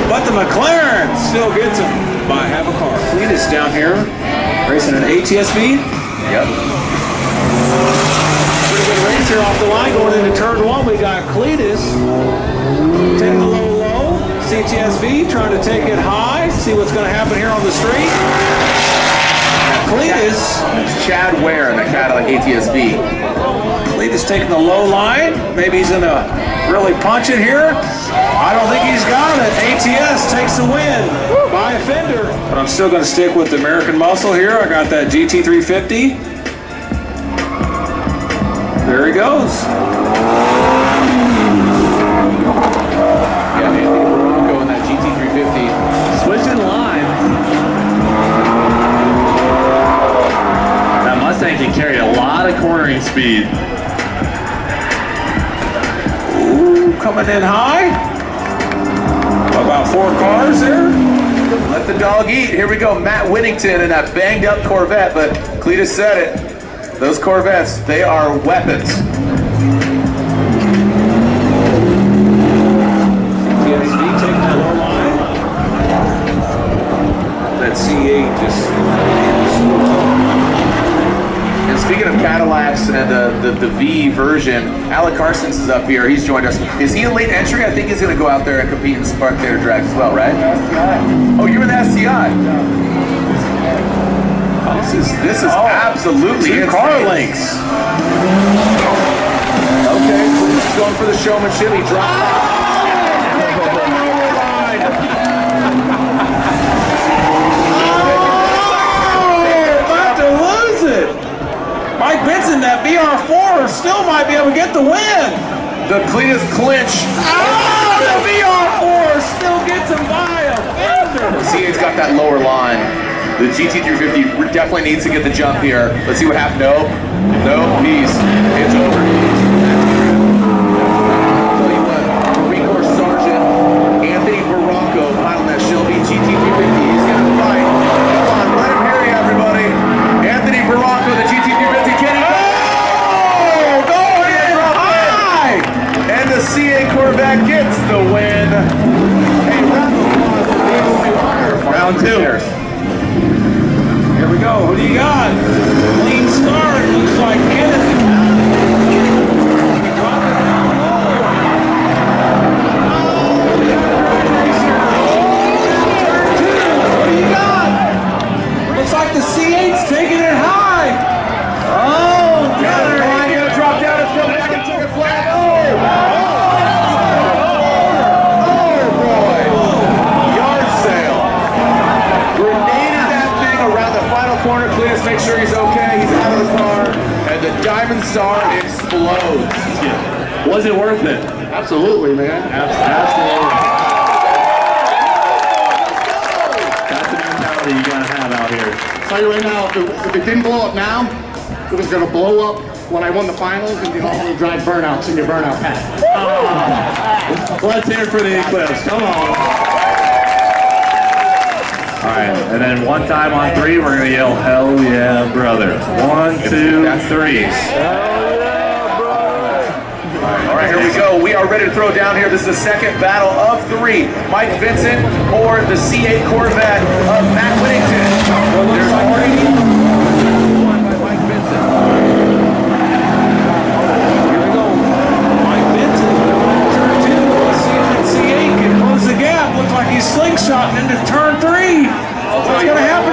[SPEAKER 9] But the McLaren still gets him by half a car. Cleetus down here racing an ATSV.
[SPEAKER 8] Yep.
[SPEAKER 9] Pretty good race here off the line going into turn one. We got Cleetus taking a little low. CTSV trying to take it high. See what's going to happen here on the straight. Cleetus,
[SPEAKER 8] It's Chad Ware in the Cadillac ATSV.
[SPEAKER 9] Cleetus taking the low line. Maybe he's going to really punch it here. I don't think he's got it. ATS takes the win by a fender. But I'm still going to stick with the American Muscle here. I got that GT350. There he goes. Mustang can carry a lot of cornering speed. Ooh, coming in high. About four cars there.
[SPEAKER 8] Let the dog eat. Here we go. Matt Whittington in that banged up Corvette, but Cleetus said it. Those Corvettes, they are weapons.
[SPEAKER 9] TSV taking that low line. That C8 just.
[SPEAKER 8] Speaking of Cadillacs and the, the, the V version, Alec Carsons is up here. He's joined us. Is he a late entry? I think he's going to go out there and compete in Spectator Drag as well, right? Oh, you're with STI. This is this is oh, absolutely
[SPEAKER 9] Two car links.
[SPEAKER 8] Okay, he's going for the showmanship. He dropped.
[SPEAKER 9] Oh, about to lose it. Benson, that VR4 still might be able to get the win.
[SPEAKER 8] The Cleetus clinch.
[SPEAKER 9] Oh, the VR4 still gets him by a fender.
[SPEAKER 8] C8's got that lower line. The GT350 definitely needs to get the jump here. Let's see what happens. No, no, he's it's over. I'll tell you what, Marine Corps Sergeant Anthony Barranco piloting that Shelby GT350. He's gonna fight. Come on, let him hear you, everybody. Anthony Barranco, the GT350. Can he go?
[SPEAKER 9] Oh, going in high.
[SPEAKER 8] And the C8 Corvette gets the win. Hey, round of applause for these two
[SPEAKER 9] Round two. Here we go. Who do you got? Clean start.
[SPEAKER 10] Absolutely, man.
[SPEAKER 9] Absolutely. That's the mentality you gotta have out here.
[SPEAKER 10] tell you right now, if it, if it didn't blow up now, it was gonna blow up when I won the finals and you all drive burnouts in your burnout pack. Ah.
[SPEAKER 9] Let's hear it for the Eclipse. Come on. All right, and then one time on three, we're gonna yell, "Hell yeah, brother!" One, two, three.
[SPEAKER 8] We go. We are ready to throw down here. This is the second battle of three. Mike Vincent or the C8 Corvette of Matt Whittington. There's already one by Mike Vincent.
[SPEAKER 9] Here we go. Mike Benson, turn two. Let's see if that C8 can close the gap. Looks like he's slingshotting into turn three. What's gonna happen